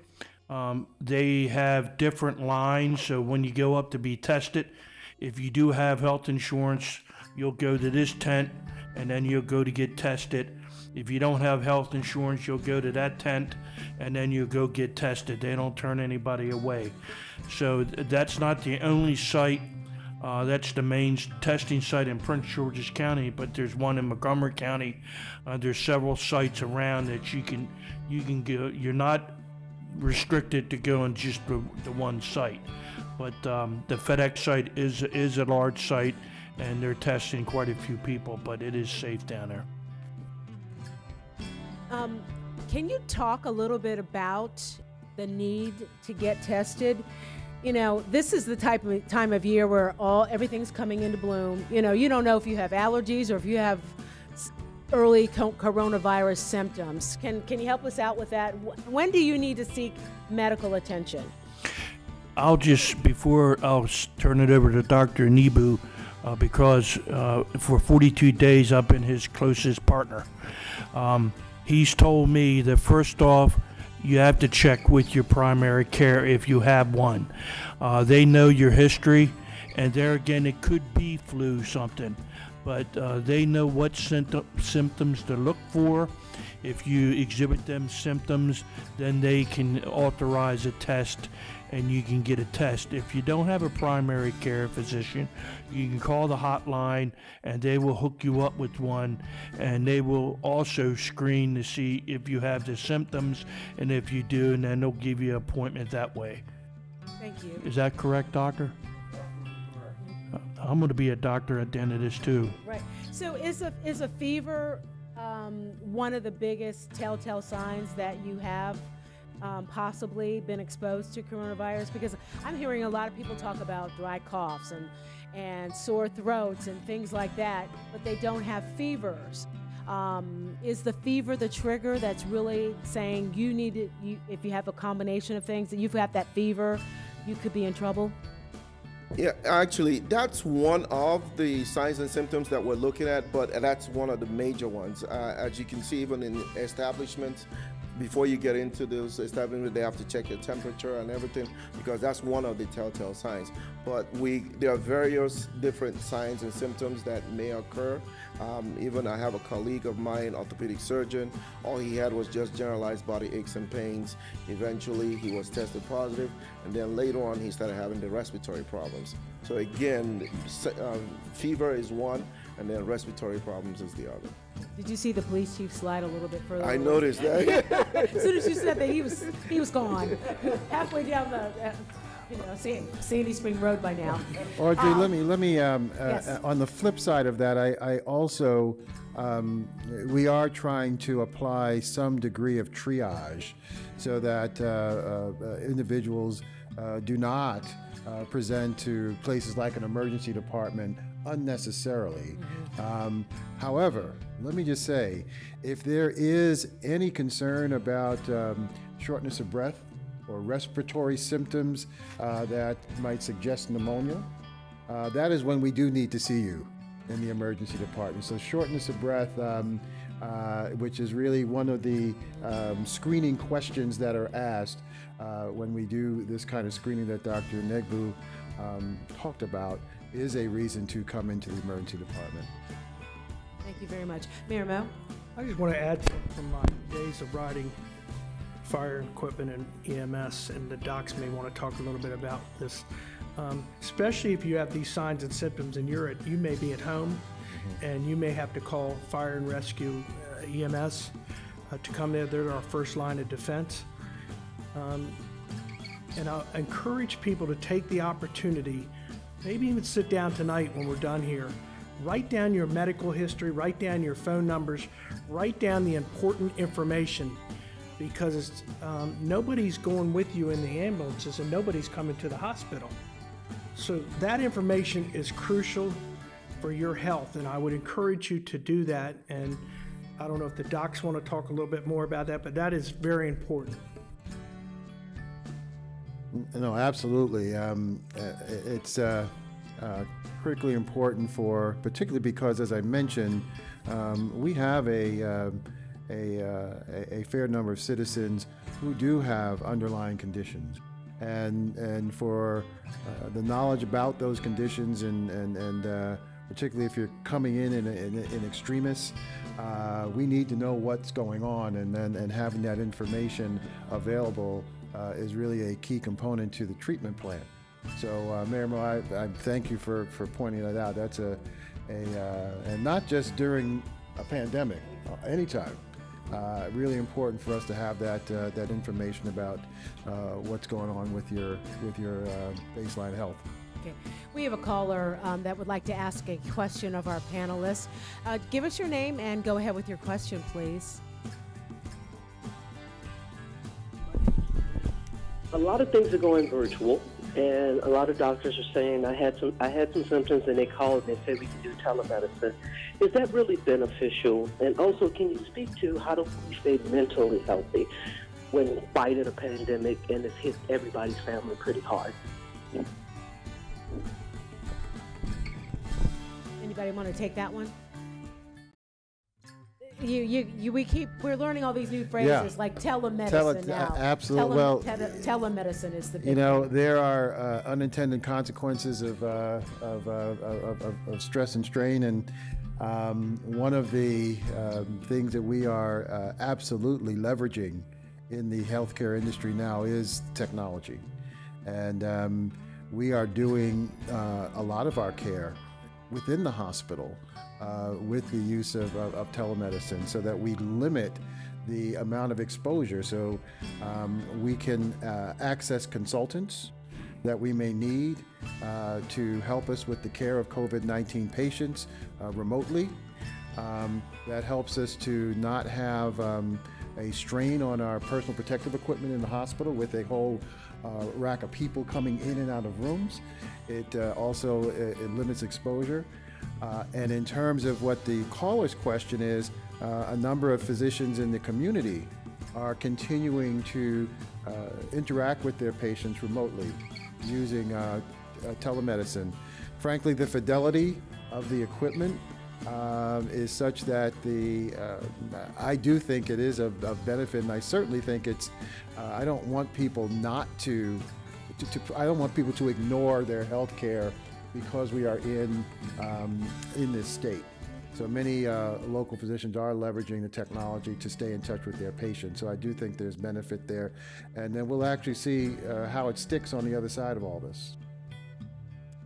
Um, they have different lines, so when you go up to be tested, if you do have health insurance, you'll go to this tent and then you'll go to get tested. If you don't have health insurance, you'll go to that tent and then you'll go get tested. They don't turn anybody away. So th- that's not the only site. Uh, that's the main testing site in Prince George's County, but there's one in Montgomery County. Uh, there's several sites around that you can you can go. You're not restricted to going just the, the one site. But um, the FedEx site is is a large site, and they're testing quite a few people. But it is safe down there. Um, can you talk a little bit about the need to get tested? You know, this is the type of time of year where all everything's coming into bloom. You know, you don't know if you have allergies or if you have early co- coronavirus symptoms. Can can you help us out with that? When do you need to seek medical attention? I'll just before I'll turn it over to Dr. Nebu, uh, because uh, for 42 days I've been his closest partner. Um, he's told me that first off, you have to check with your primary care if you have one. Uh, they know your history, and there again, it could be flu something, but uh, they know what symptom, symptoms to look for. If you exhibit them symptoms, then they can authorize a test and you can get a test. If you don't have a primary care physician, you can call the hotline and they will hook you up with one and they will also screen to see if you have the symptoms and if you do and then they'll give you an appointment that way. Thank you. Is that correct, doctor? I'm going to be a doctor at the end of this too. Right. So is a is a fever um, one of the biggest telltale signs that you have um, possibly been exposed to coronavirus? Because I'm hearing a lot of people talk about dry coughs and and sore throats and things like that, but they don't have fevers. Um, is the fever the trigger that's really saying you need it? You, if you have a combination of things that you've got that fever, you could be in trouble. Yeah, actually, that's one of the signs and symptoms that we're looking at, but that's one of the major ones. Uh, as you can see, even in establishments, before you get into those establishments, they have to check your temperature and everything because that's one of the telltale signs. But we, there are various different signs and symptoms that may occur. Um, even I have a colleague of mine, orthopedic surgeon. All he had was just generalized body aches and pains. Eventually, he was tested positive, and then later on, he started having the respiratory problems. So again, uh, fever is one, and then respiratory problems is the other. Did you see the police chief slide a little bit further? I noticed that. as soon as you said that, he was he was gone, halfway down the. Uh, you know, Sandy Spring Road by now. Audrey, um, let me let me um, uh, yes. uh, on the flip side of that, I, I also um, we are trying to apply some degree of triage so that uh, uh individuals uh, do not uh, present to places like an emergency department unnecessarily. Um, however, let me just say, if there is any concern about um, shortness of breath or respiratory symptoms uh, that might suggest pneumonia, uh, that is when we do need to see you in the emergency department. So, shortness of breath, um, uh, which is really one of the um, screening questions that are asked uh, when we do this kind of screening that Dr. Negbu um, talked about, is a reason to come into the emergency department. Thank you very much. Mayor Moe? I just want to add from my days of riding fire equipment and EMS, and the docs may want to talk a little bit about this. Um, especially if you have these signs and symptoms and you're at, you may be at home mm-hmm. and you may have to call fire and rescue uh, EMS uh, to come there. They're our first line of defense. Um, and I encourage people to take the opportunity, maybe even sit down tonight when we're done here. Write down your medical history, write down your phone numbers, write down the important information because um, nobody's going with you in the ambulances and nobody's coming to the hospital. So that information is crucial for your health, and I would encourage you to do that. And I don't know if the docs want to talk a little bit more about that, but that is very important. No, absolutely. Um, uh, it's uh, uh, critically important for, particularly because, as I mentioned, um, we have a um, a, uh, a, fair number of citizens who do have underlying conditions. And, and for uh, the knowledge about those conditions, and, and, and uh, particularly if you're coming in in, in, in extremis, uh, we need to know what's going on, and, and, and having that information available uh, is really a key component to the treatment plan. So, uh, Mayor Moe, I, I, thank you for, for pointing that out. That's a, a and not just during a pandemic, anytime. Uh, really important for us to have that uh, that information about uh, what's going on with your with your uh, baseline health. Okay. We have a caller um, that would like to ask a question of our panelists. Uh, give us your name and go ahead with your question, please. A lot of things are going virtual and a lot of doctors are saying I had some I had some symptoms and they called and they said we can do telemedicine. Is that really beneficial? And also, can you speak to how do we stay mentally healthy when fighting a pandemic and it's hit everybody's family pretty hard? Anybody want to take that one? You, you, you, we keep, we're learning all these new phrases Yeah. like telemedicine Tele- now. Absolutely. Tele- well- tele- telemedicine is the big You know, there are uh, unintended consequences of, uh, of, uh, of, of, of stress and strain, and um, one of the um, things that we are uh, absolutely leveraging in the healthcare industry now is technology. And um, we are doing uh, a lot of our care within the hospital uh, with the use of, of, of, telemedicine so that we limit the amount of exposure. So um, we can uh, access consultants that we may need uh, to help us with the care of COVID 19 patients uh, remotely. Um, that helps us to not have um, a strain on our personal protective equipment in the hospital with a whole uh, rack of people coming in and out of rooms. It uh, also it, it limits exposure. Uh, And in terms of what the caller's question is, uh, a number of physicians in the community are continuing to uh, interact with their patients remotely using uh, uh, telemedicine. Frankly, the fidelity of the equipment um, is such that the uh, I do think it is of, benefit, and I certainly think it's. I don't want people not to, to, to. I don't want people to ignore their health care because we are in um, in this state. So many uh, local physicians are leveraging the technology to stay in touch with their patients. So I do think there's benefit there, and then we'll actually see uh, how it sticks on the other side of all this.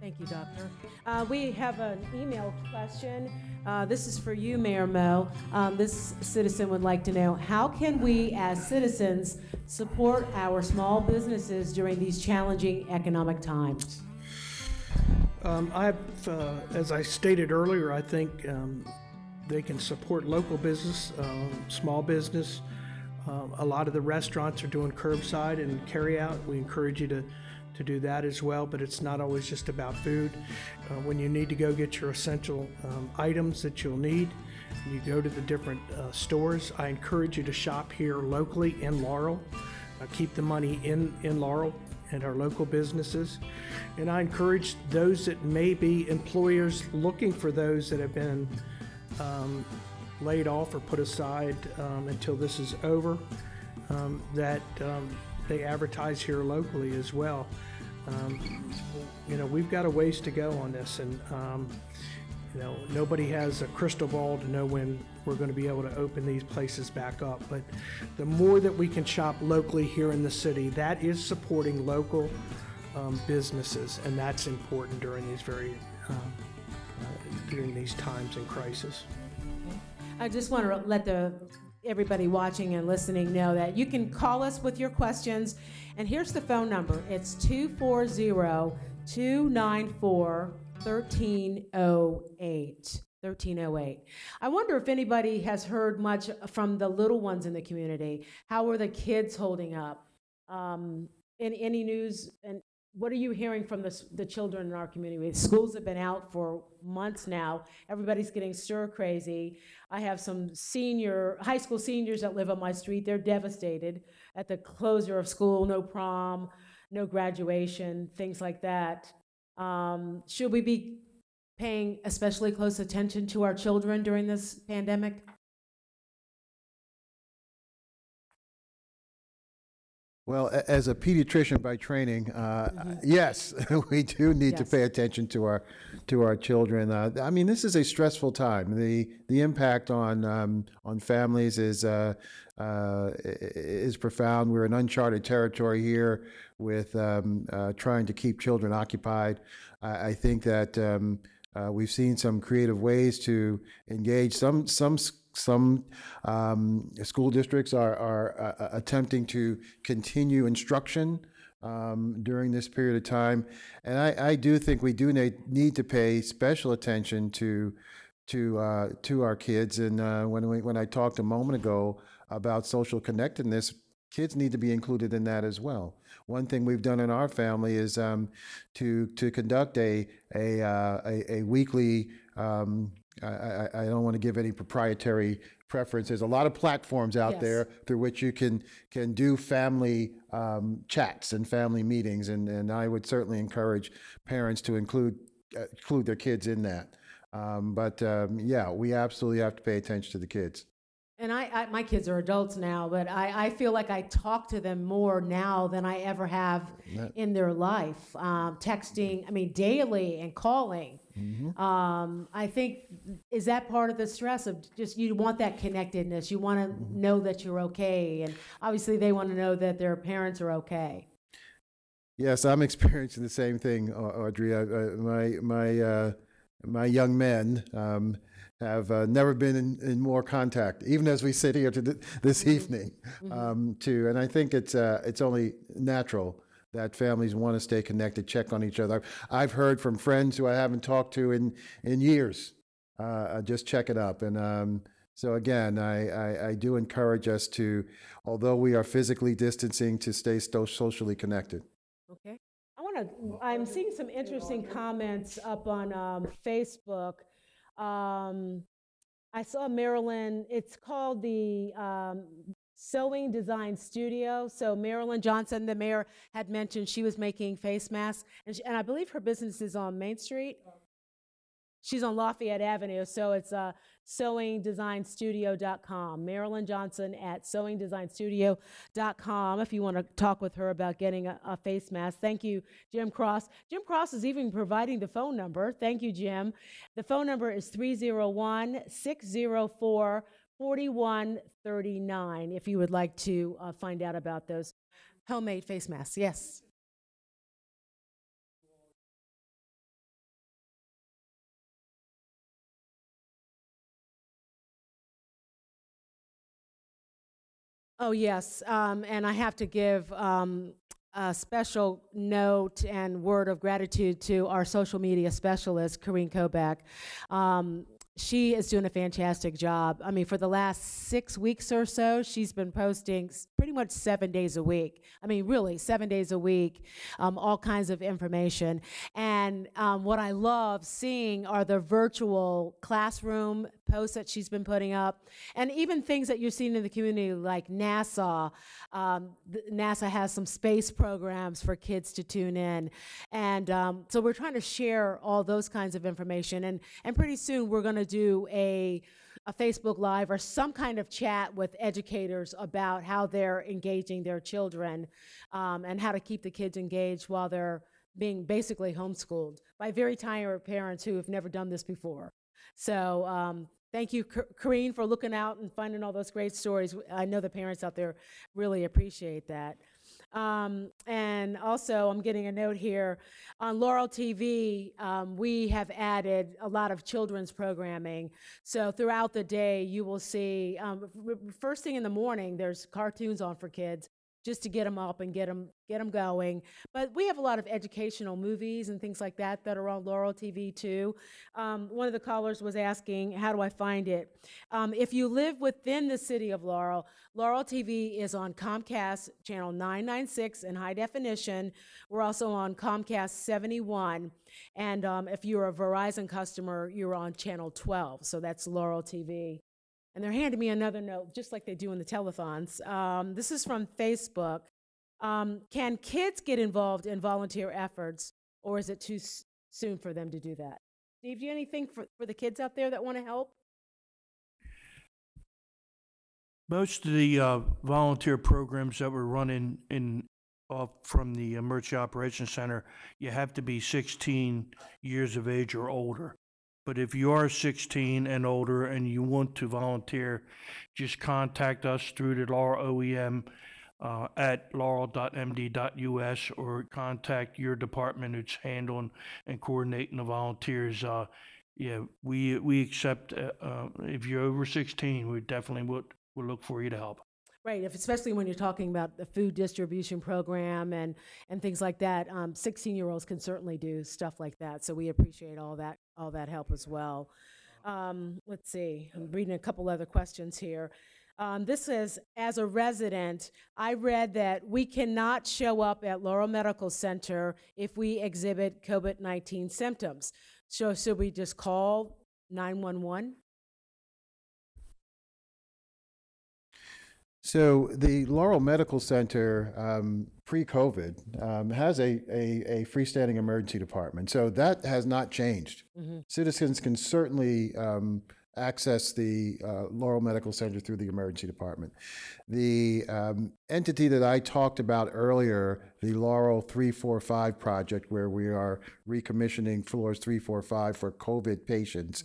Thank you, Doctor. Uh, we have an email question. Uh, this is for you, Mayor Moe. Um, this citizen would like to know how can we, as citizens, support our small businesses during these challenging economic times? Um, I've, uh, as I stated earlier, I think um, they can support local business, um, small business. Um, a lot of the restaurants are doing curbside and carry out. We encourage you to, to do that as well, but it's not always just about food. Uh, when you need to go get your essential um, items that you'll need, you go to the different uh, stores. I encourage you to shop here locally in Laurel. Uh, keep the money in, in Laurel and our local businesses. And I encourage those that may be employers looking for those that have been um, laid off or put aside um, until this is over, um, that um, they advertise here locally as well. Um, you know, we've got a ways to go on this, and um, you know, nobody has a crystal ball to know when we're going to be able to open these places back up. But the more that we can shop locally here in the city, that is supporting local um, businesses, and that's important during these very um, uh, during these times in crisis. I just want to let the everybody watching and listening know that you can call us with your questions. And here's the phone number. It's 240 294 1308. 1308. I wonder if anybody has heard much from the little ones in the community. How are the kids holding up? Um, in any news and what are you hearing from the, the children in our community? Schools have been out for months now. Everybody's getting stir crazy. I have some senior, high school seniors that live on my street. They're devastated at the closure of school, no prom, no graduation, things like that. Um, should we be paying especially close attention to our children during this pandemic? Well, as a pediatrician by training, uh, yes, we do need to pay attention to our to our children. Uh, I mean, this is a stressful time. the The impact on um, on families is uh, uh, is profound. We're in uncharted territory here with um, uh, trying to keep children occupied. I, I think that. Um, uh, we've seen some creative ways to engage. Some some some um, school districts are are uh, attempting to continue instruction um, during this period of time, and I, I do think we do need, need to pay special attention to to uh, to our kids. And uh, when we, when I talked a moment ago about social connectedness, kids need to be included in that as well. One thing we've done in our family is um, to to conduct a a uh, a, a weekly. Um, I, I, I don't want to give any proprietary preference. There's a lot of platforms out Yes. there through which you can can do family um, chats and family meetings, and, and I would certainly encourage parents to include uh, include their kids in that. Um, but um, yeah, we absolutely have to pay attention to the kids. And I, I, my kids are adults now, but I, I feel like I talk to them more now than I ever have in their life. Um, texting, I mean, daily and calling. Um, I think, is that part of the stress of just you want that connectedness? You want to know that you're okay. And obviously, they want to know that their parents are okay. Yes, I'm experiencing the same thing, Audrey. I, I, my my uh, my young men um, have uh, never been in, in more contact, even as we sit here to th- this evening. Um, too, and I think it's uh, it's only natural that families want to stay connected, check on each other. I've heard from friends who I haven't talked to in in years, uh, uh, just checking up, and um, so again, I, I, I do encourage us to, although we are physically distancing, to stay sto- socially connected. Okay. I want want to, I'm seeing some interesting comments up on um, Facebook. Um, I saw Marilyn, it's called the um, Sewing Design Studio. So Marilyn Johnson, the mayor, had mentioned she was making face masks, and, she, and I believe her business is on Main Street. She's on Lafayette Avenue, so it's uh, sewingdesignstudio.com. Marilyn Johnson at sewingdesignstudio.com if you want to talk with her about getting a, a face mask. Thank you, Jim Cross. Jim Cross is even providing the phone number. Thank you, Jim. The phone number is 301 604 4139 if you would like to uh, find out about those homemade face masks. Yes. Oh, yes. Um, and I have to give um, a special note and word of gratitude to our social media specialist, Karine Koback. Um, she is doing a fantastic job. I mean, for the last six weeks or so, she's been posting pretty much seven days a week. I mean, really, seven days a week, um, all kinds of information. And um, what I love seeing are the virtual classroom posts that she's been putting up, and even things that you're seeing in the community, like NASA. Um, NASA has some space programs for kids to tune in, and um, so we're trying to share all those kinds of information. And and pretty soon we're going to do a a Facebook Live or some kind of chat with educators about how they're engaging their children um, and how to keep the kids engaged while they're being basically homeschooled by very tired parents who have never done this before. So um, thank you, Karine, for looking out and finding all those great stories. I know the parents out there really appreciate that. Um, and also, I'm getting a note here on Laurel TV. Um, we have added a lot of children's programming. So throughout the day, you will see. Um, first thing in the morning, there's cartoons on for kids just to get them up and get them get them going. But we have a lot of educational movies and things like that that are on Laurel TV too. Um, one of the callers was asking, "How do I find it?" Um, if you live within the city of Laurel, Laurel TV is on Comcast channel 996 in high definition. We're also on Comcast 71, and um, if you're a Verizon customer, you're on channel 12. So that's Laurel TV. And they're handing me another note, just like they do in the telethons. Um, this is from Facebook. Um, can kids get involved in volunteer efforts, or is it too soon for them to do that? Steve, do you anything for, for the kids out there that want to help? Most of the uh, volunteer programs that we're running in, off from the Emergency Operations Center, you have to be 16 years of age or older. But if you are 16 and older and you want to volunteer, just contact us through the Laurel OEM uh, at laurel.md.us or contact your department who's handling and coordinating the volunteers. Uh, Yeah, we, we accept, uh, uh, if you're over 16, we definitely would, would look for you to help. Right, if, especially when you're talking about the food distribution program and, and things like that. Um, 16-year-olds can certainly do stuff like that, so we appreciate all that, all that help as well. Um, let's see, I'm reading a couple other questions here. Um, this says, as a resident, I read that we cannot show up at Laurel Medical Center if we exhibit COVID-19 symptoms. So should we just call 911? So the Laurel Medical Center, um, pre-COVID, um, has a, a, a freestanding emergency department. So that has not changed. Citizens can certainly um, access the uh, Laurel Medical Center through the emergency department. The um, entity that I talked about earlier, the Laurel 345 project, where we are recommissioning floors 345 for COVID patients,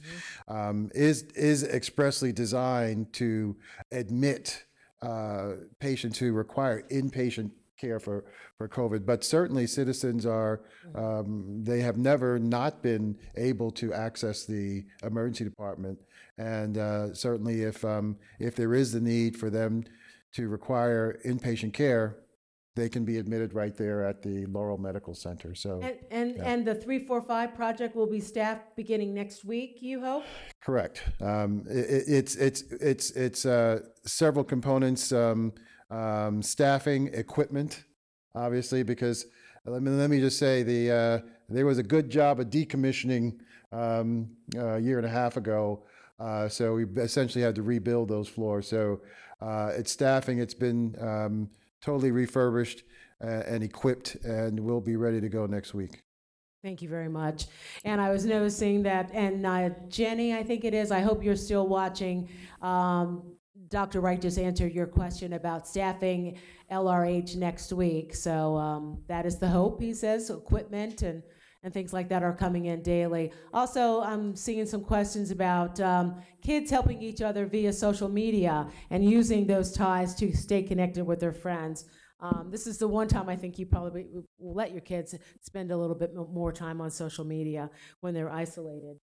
um, is, is expressly designed to admit uh, patients who require inpatient care for, for COVID. But certainly citizens are, um, they have never not been able to access the emergency department. And uh, certainly if, um, if there is the need for them to require inpatient care, they can be admitted right there at the Laurel Medical Center. So, And, and, and the 345 project will be staffed beginning next week, you hope? correct. Um, i- i- it's, it's, it's, it's uh, several components, um, um, staffing, equipment, obviously, because let me, let me just say, the, uh, there was a good job of decommissioning um, a year and a half ago. Uh, So we essentially had to rebuild those floors. So uh, it's staffing, it's been um, totally refurbished uh, and equipped, and we'll be ready to go next week. Thank you very much. And I was noticing that, and uh, Jenny, I think it is, I hope you're still watching. Um, Dr. Wright just answered your question about staffing LRH next week. So um, that is the hope, he says, equipment and, and things like that are coming in daily. Also, I'm seeing some questions about um, kids helping each other via social media and using those ties to stay connected with their friends. Um, this is the one time I think you probably will let your kids spend a little bit more time on social media when they're isolated.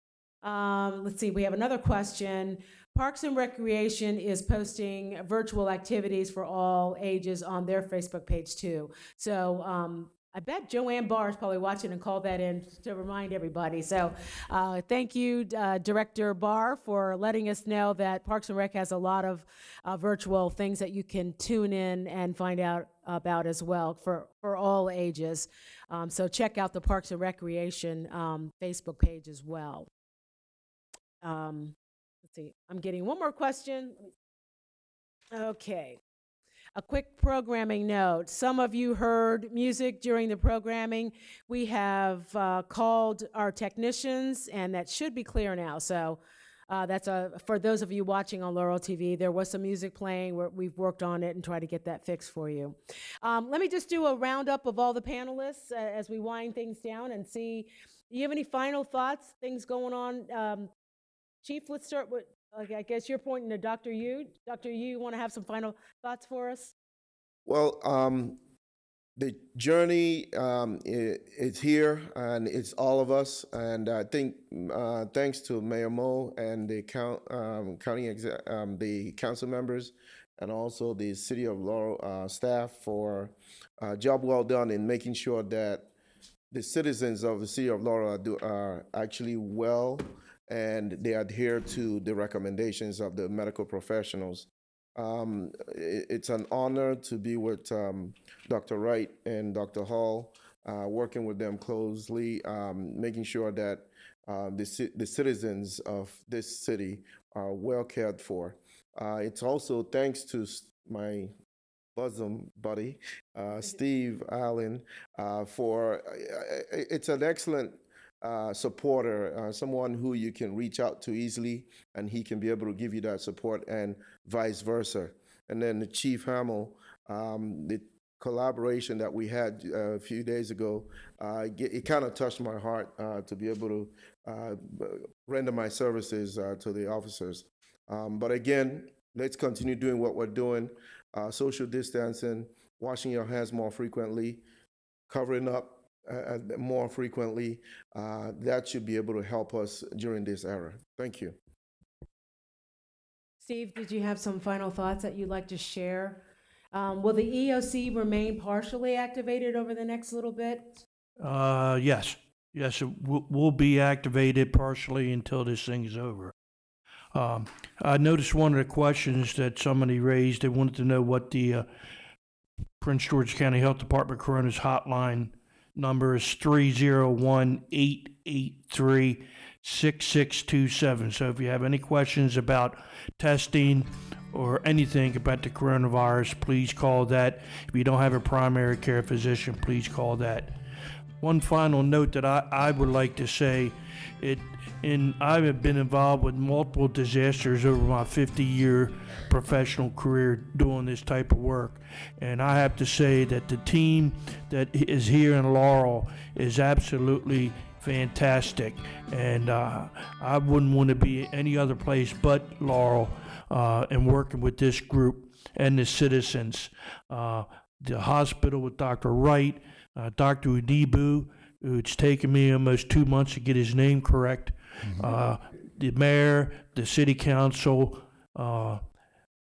Um, let's see, we have another question. Parks and Recreation is posting virtual activities for all ages on their Facebook page too. So um, I bet Joanne Barr is probably watching and called that in to remind everybody. So uh, thank you, uh, Director Barr, for letting us know that Parks and Rec has a lot of uh, virtual things that you can tune in and find out about as well for, for all ages. Um, so check out the Parks and Recreation um, Facebook page as well. Um, let's see, I'm getting one more question. Okay. A quick programming note. Some of you heard music during the programming. We have uh, called our technicians, and that should be clear now. So uh, that's a, for those of you watching on Laurel TV, there was some music playing. We're, we've worked on it and tried to get that fixed for you. Um, let me just do a roundup of all the panelists uh, as we wind things down and see. Do you have any final thoughts, things going on? Um, Chief, let's start with, okay, I guess you're pointing to Dr. Yu. Dr. Yu, you want to have some final thoughts for us? Well, um, the journey um, i it's here and it's all of us. And I think uh, thanks to Mayor Moe and the count, um, county um, the council members, and also the city of Laurel uh, staff for a job well done in making sure that the citizens of the city of Laurel are, do, are actually well and they adhere to the recommendations of the medical professionals. Um, it's an honor to be with um, Dr. Wright and Dr. Hall, uh, working with them closely, um, making sure that uh, the, the citizens of this city are well cared for. Uh, it's also thanks to my bosom buddy, uh, Steve Allen, uh, for uh, it's an excellent uh, supporter, uh, someone who you can reach out to easily, and he can be able to give you that support, and vice versa. And then the Chief Hamill, um, the collaboration that we had uh, a few days ago, uh, it, kind of touched my heart uh, to be able to render my services to the officers. Um, but again, let's continue doing what we're doing, social distancing, washing your hands more frequently, covering up uh, uh, more frequently. Uh, that should be able to help us during this era. Thank you. Steve, did you have some final thoughts that you'd like to share? Um, will the EOC remain partially activated over the next little bit? Uh, yes, yes, it will, will be activated partially until this thing is over. Um, I noticed one of the questions that somebody raised, they wanted to know what the, uh, Prince George County Health Department Corona's hotline number is three zero one eight eight three six six two seven. So if you have any questions about testing or anything about the coronavirus, please call that. If you don't have a primary care physician, please call that. One final note that I, I would like to say, it, in, I have been involved with multiple disasters over my 50 year professional career doing this type of work. And I have to say that the team that is here in Laurel is absolutely fantastic. And uh, I wouldn't want to be any other place but Laurel uh, and working with this group and the citizens. Uh, the hospital with Dr. Wright, uh, Dr. Udibu, it's taken me almost two months to get his name correct. Uh, the mayor, the city council, uh,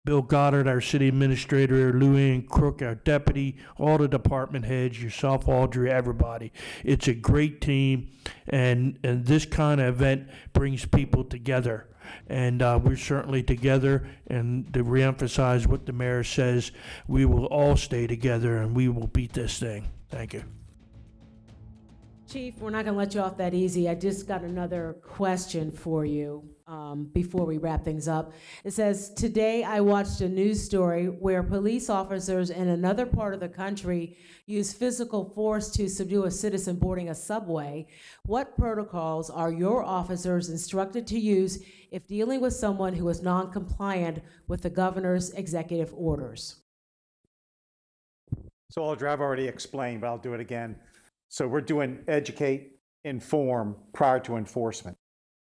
Bill Goddard, our city administrator, Lou Ann Crook, our deputy, all the department heads, yourself, Audrey, everybody. It's a great team, and, and this kind of event brings people together. And uh, we're certainly together. And to reemphasize what the mayor says, we will all stay together and we will beat this thing. Thank you. Chief, we're not going to let you off that easy. I just got another question for you um, before we wrap things up. It says, Today I watched a news story where police officers in another part of the country use physical force to subdue a citizen boarding a subway. What protocols are your officers instructed to use if dealing with someone who is non-compliant with the governor's executive orders? So Audrey, I've already explained, but I'll do it again. So we're doing educate, inform prior to enforcement.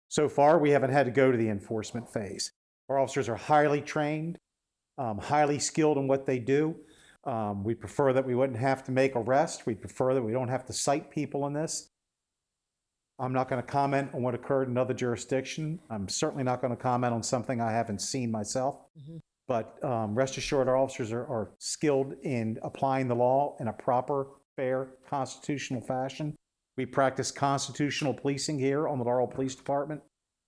So far, we haven't had to go to the enforcement phase. Our officers are highly trained, um, highly skilled in what they do. Um, we prefer that we wouldn't have to make arrests. We prefer that we don't have to cite people in this. I'm not going to comment on what occurred in another jurisdiction. I'm certainly not going to comment on something I haven't seen myself. But um, rest assured, our officers are, are skilled in applying the law in a proper, fair, constitutional fashion. We practice constitutional policing here on the Laurel Police Department,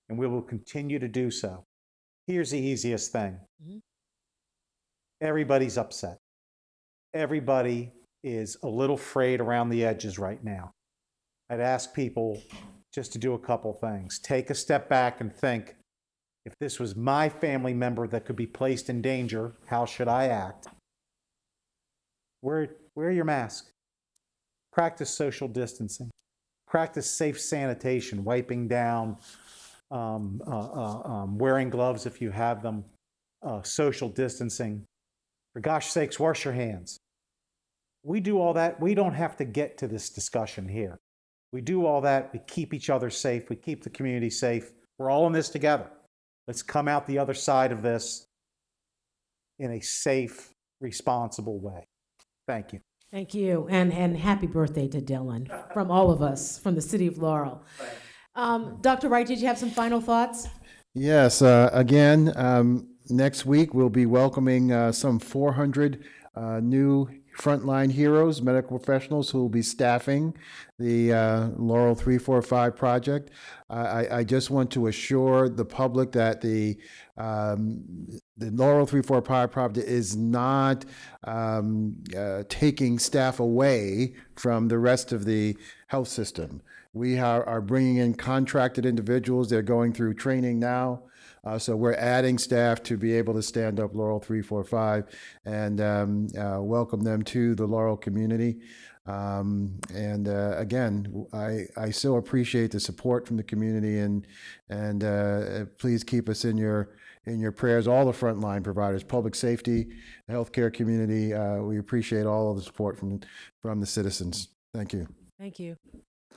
and we will continue to do so. Here's the easiest thing mm-hmm. everybody's upset. Everybody is a little frayed around the edges right now. I'd ask people just to do a couple things. Take a step back and think if this was my family member that could be placed in danger, how should I act? Wear, wear your mask. Practice social distancing. Practice safe sanitation, wiping down, um, uh, uh, um, wearing gloves if you have them, uh, social distancing. For gosh sakes, wash your hands. We do all that. We don't have to get to this discussion here. We do all that. We keep each other safe. We keep the community safe. We're all in this together. Let's come out the other side of this in a safe, responsible way. Thank you. Thank you, and, and happy birthday to Dylan from all of us, from the city of Laurel. Um, Dr. Wright, did you have some final thoughts? Yes, uh, again, um, next week we'll be welcoming uh, some 400 uh, new frontline heroes, medical professionals who will be staffing the uh, Laurel 345 project. I, I- just want to assure the public that the um, the Laurel 345 project is not um, uh, taking staff away from the rest of the health system. We are, are bringing in contracted individuals. They're going through training now. Uh, so we're adding staff to be able to stand up Laurel 345 and um, uh, welcome them to the Laurel community. Um, and uh, again, I, I so appreciate the support from the community and and uh, please keep us in your in your prayers. All the frontline providers, public safety, healthcare community. Uh, we appreciate all of the support from from the citizens. Thank you. Thank you.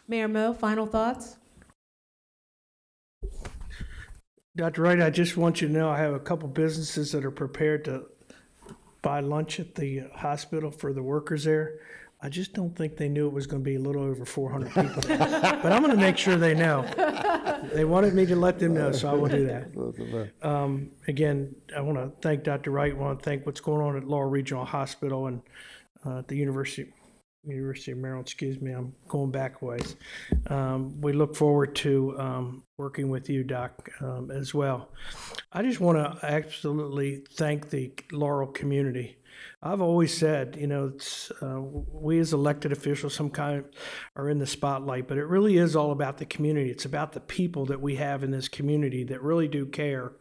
Mayor Moe, final thoughts? Dr. Wright, I just want you to know I have a couple businesses that are prepared to buy lunch at the hospital for the workers there. I just don't think they knew it was going to be a little over 400 people. But I'm going to make sure they know. They wanted me to let them know, so I will do that. Um, Again, I want to thank Dr. Wright, I want to thank what's going on at Laurel Regional Hospital and uh, at the University, University of Maryland, excuse me, I'm going back ways. Um, We look forward to um, working with you, Doc, um, as well. I just want to absolutely thank the Laurel community. I've always said, you know, uh, we as elected officials, some kind are in the spotlight, but it really is all about the community. It's about the people that we have in this community that really do care,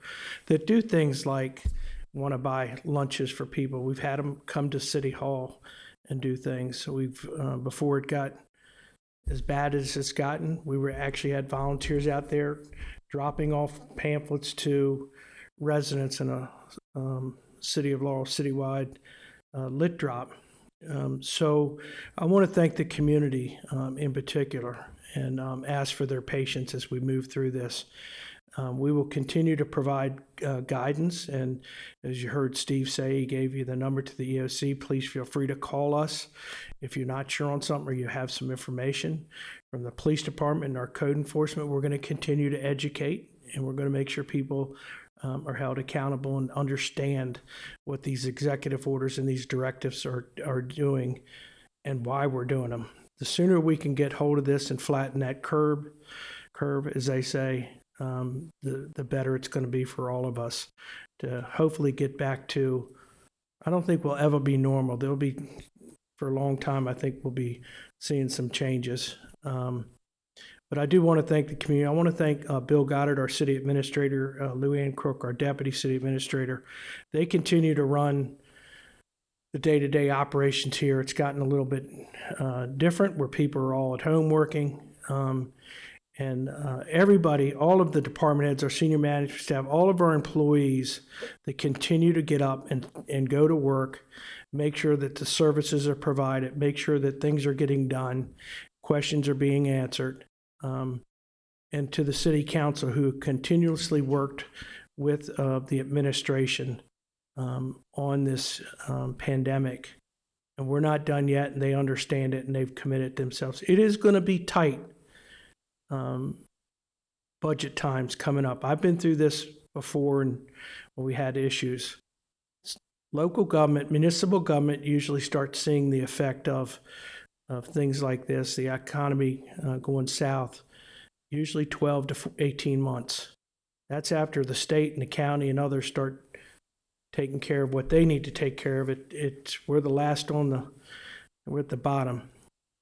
that do things like want to buy lunches for people. We've had them come to City Hall and do things. So we've, uh, before it got as bad as it's gotten, we were actually had volunteers out there dropping off pamphlets to residents in a um, city of Laurel citywide uh, lit drop. Um, so I want to thank the community um, in particular and um, ask for their patience as we move through this. Um, we will continue to provide uh, guidance, and as you heard Steve say, he gave you the number to the EOC. Please feel free to call us if you're not sure on something or you have some information. From the police department and our code enforcement, we're going to continue to educate, and we're going to make sure people um, are held accountable and understand what these executive orders and these directives are are doing, and why we're doing them. The sooner we can get hold of this and flatten that curve, curve, as they say, um, the the better it's going to be for all of us to hopefully get back to. I don't think we'll ever be normal. There'll be for a long time. I think we'll be seeing some changes. Um, but I do want to thank the community. I want to thank uh, Bill Goddard, our city administrator, uh, Lou Ann Crook, our deputy city administrator. They continue to run the day-to-day operations here. It's gotten a little bit uh, different where people are all at home working. Um, and uh, everybody, all of the department heads, our senior management staff, all of our employees that continue to get up and, and go to work, make sure that the services are provided, make sure that things are getting done, questions are being answered. Um, and to the city council who continuously worked with uh, the administration um, on this um, pandemic. And we're not done yet, and they understand it, and they've committed themselves. It is going to be tight um, budget times coming up. I've been through this before, and when we had issues. Local government, municipal government usually starts seeing the effect of of things like this, the economy uh, going south, usually 12 to 18 months. That's after the state and the county and others start taking care of what they need to take care of. It, it's we're the last on the we're at the bottom.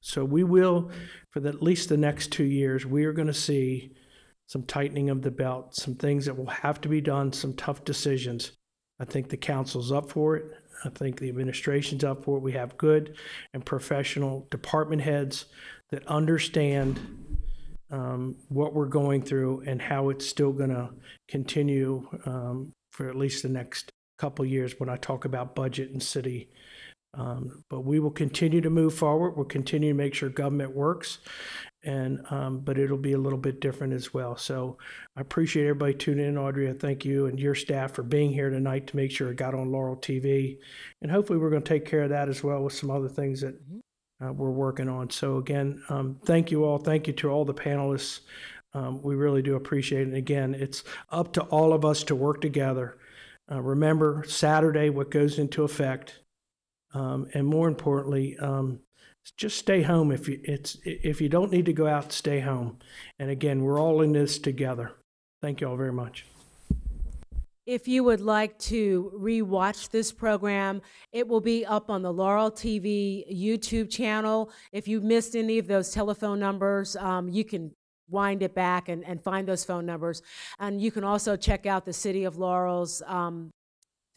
So we will, for the, at least the next two years, we are going to see some tightening of the belt, some things that will have to be done, some tough decisions. I think the council's up for it. I think the administration's up for it. We have good and professional department heads that understand um, what we're going through and how it's still going to continue um, for at least the next couple years when I talk about budget and city. Um, but we will continue to move forward. We'll continue to make sure government works, and um, but it'll be a little bit different as well. So I appreciate everybody tuning in, Audrey. I thank you and your staff for being here tonight to make sure it got on Laurel TV, and hopefully we're going to take care of that as well with some other things that uh, we're working on. So again, um, thank you all. Thank you to all the panelists. Um, we really do appreciate it. And again, it's up to all of us to work together. Uh, remember Saturday what goes into effect, um, and more importantly, um, just stay home if you it's if you don't need to go out, stay home. And again, we're all in this together. Thank you all very much. If you would like to rewatch this program, it will be up on the Laurel TV YouTube channel. If you missed any of those telephone numbers, um, you can wind it back and, and find those phone numbers. And you can also check out the City of Laurel's um,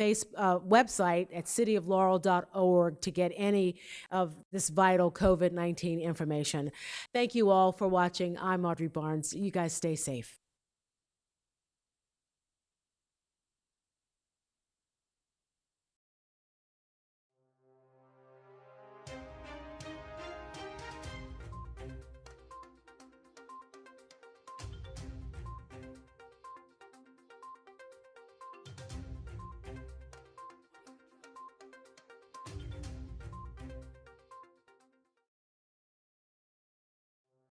face, uh, website at cityoflaurel.org to get any of this vital COVID 19 information. Thank you all for watching. I'm Audrey Barnes. You guys stay safe.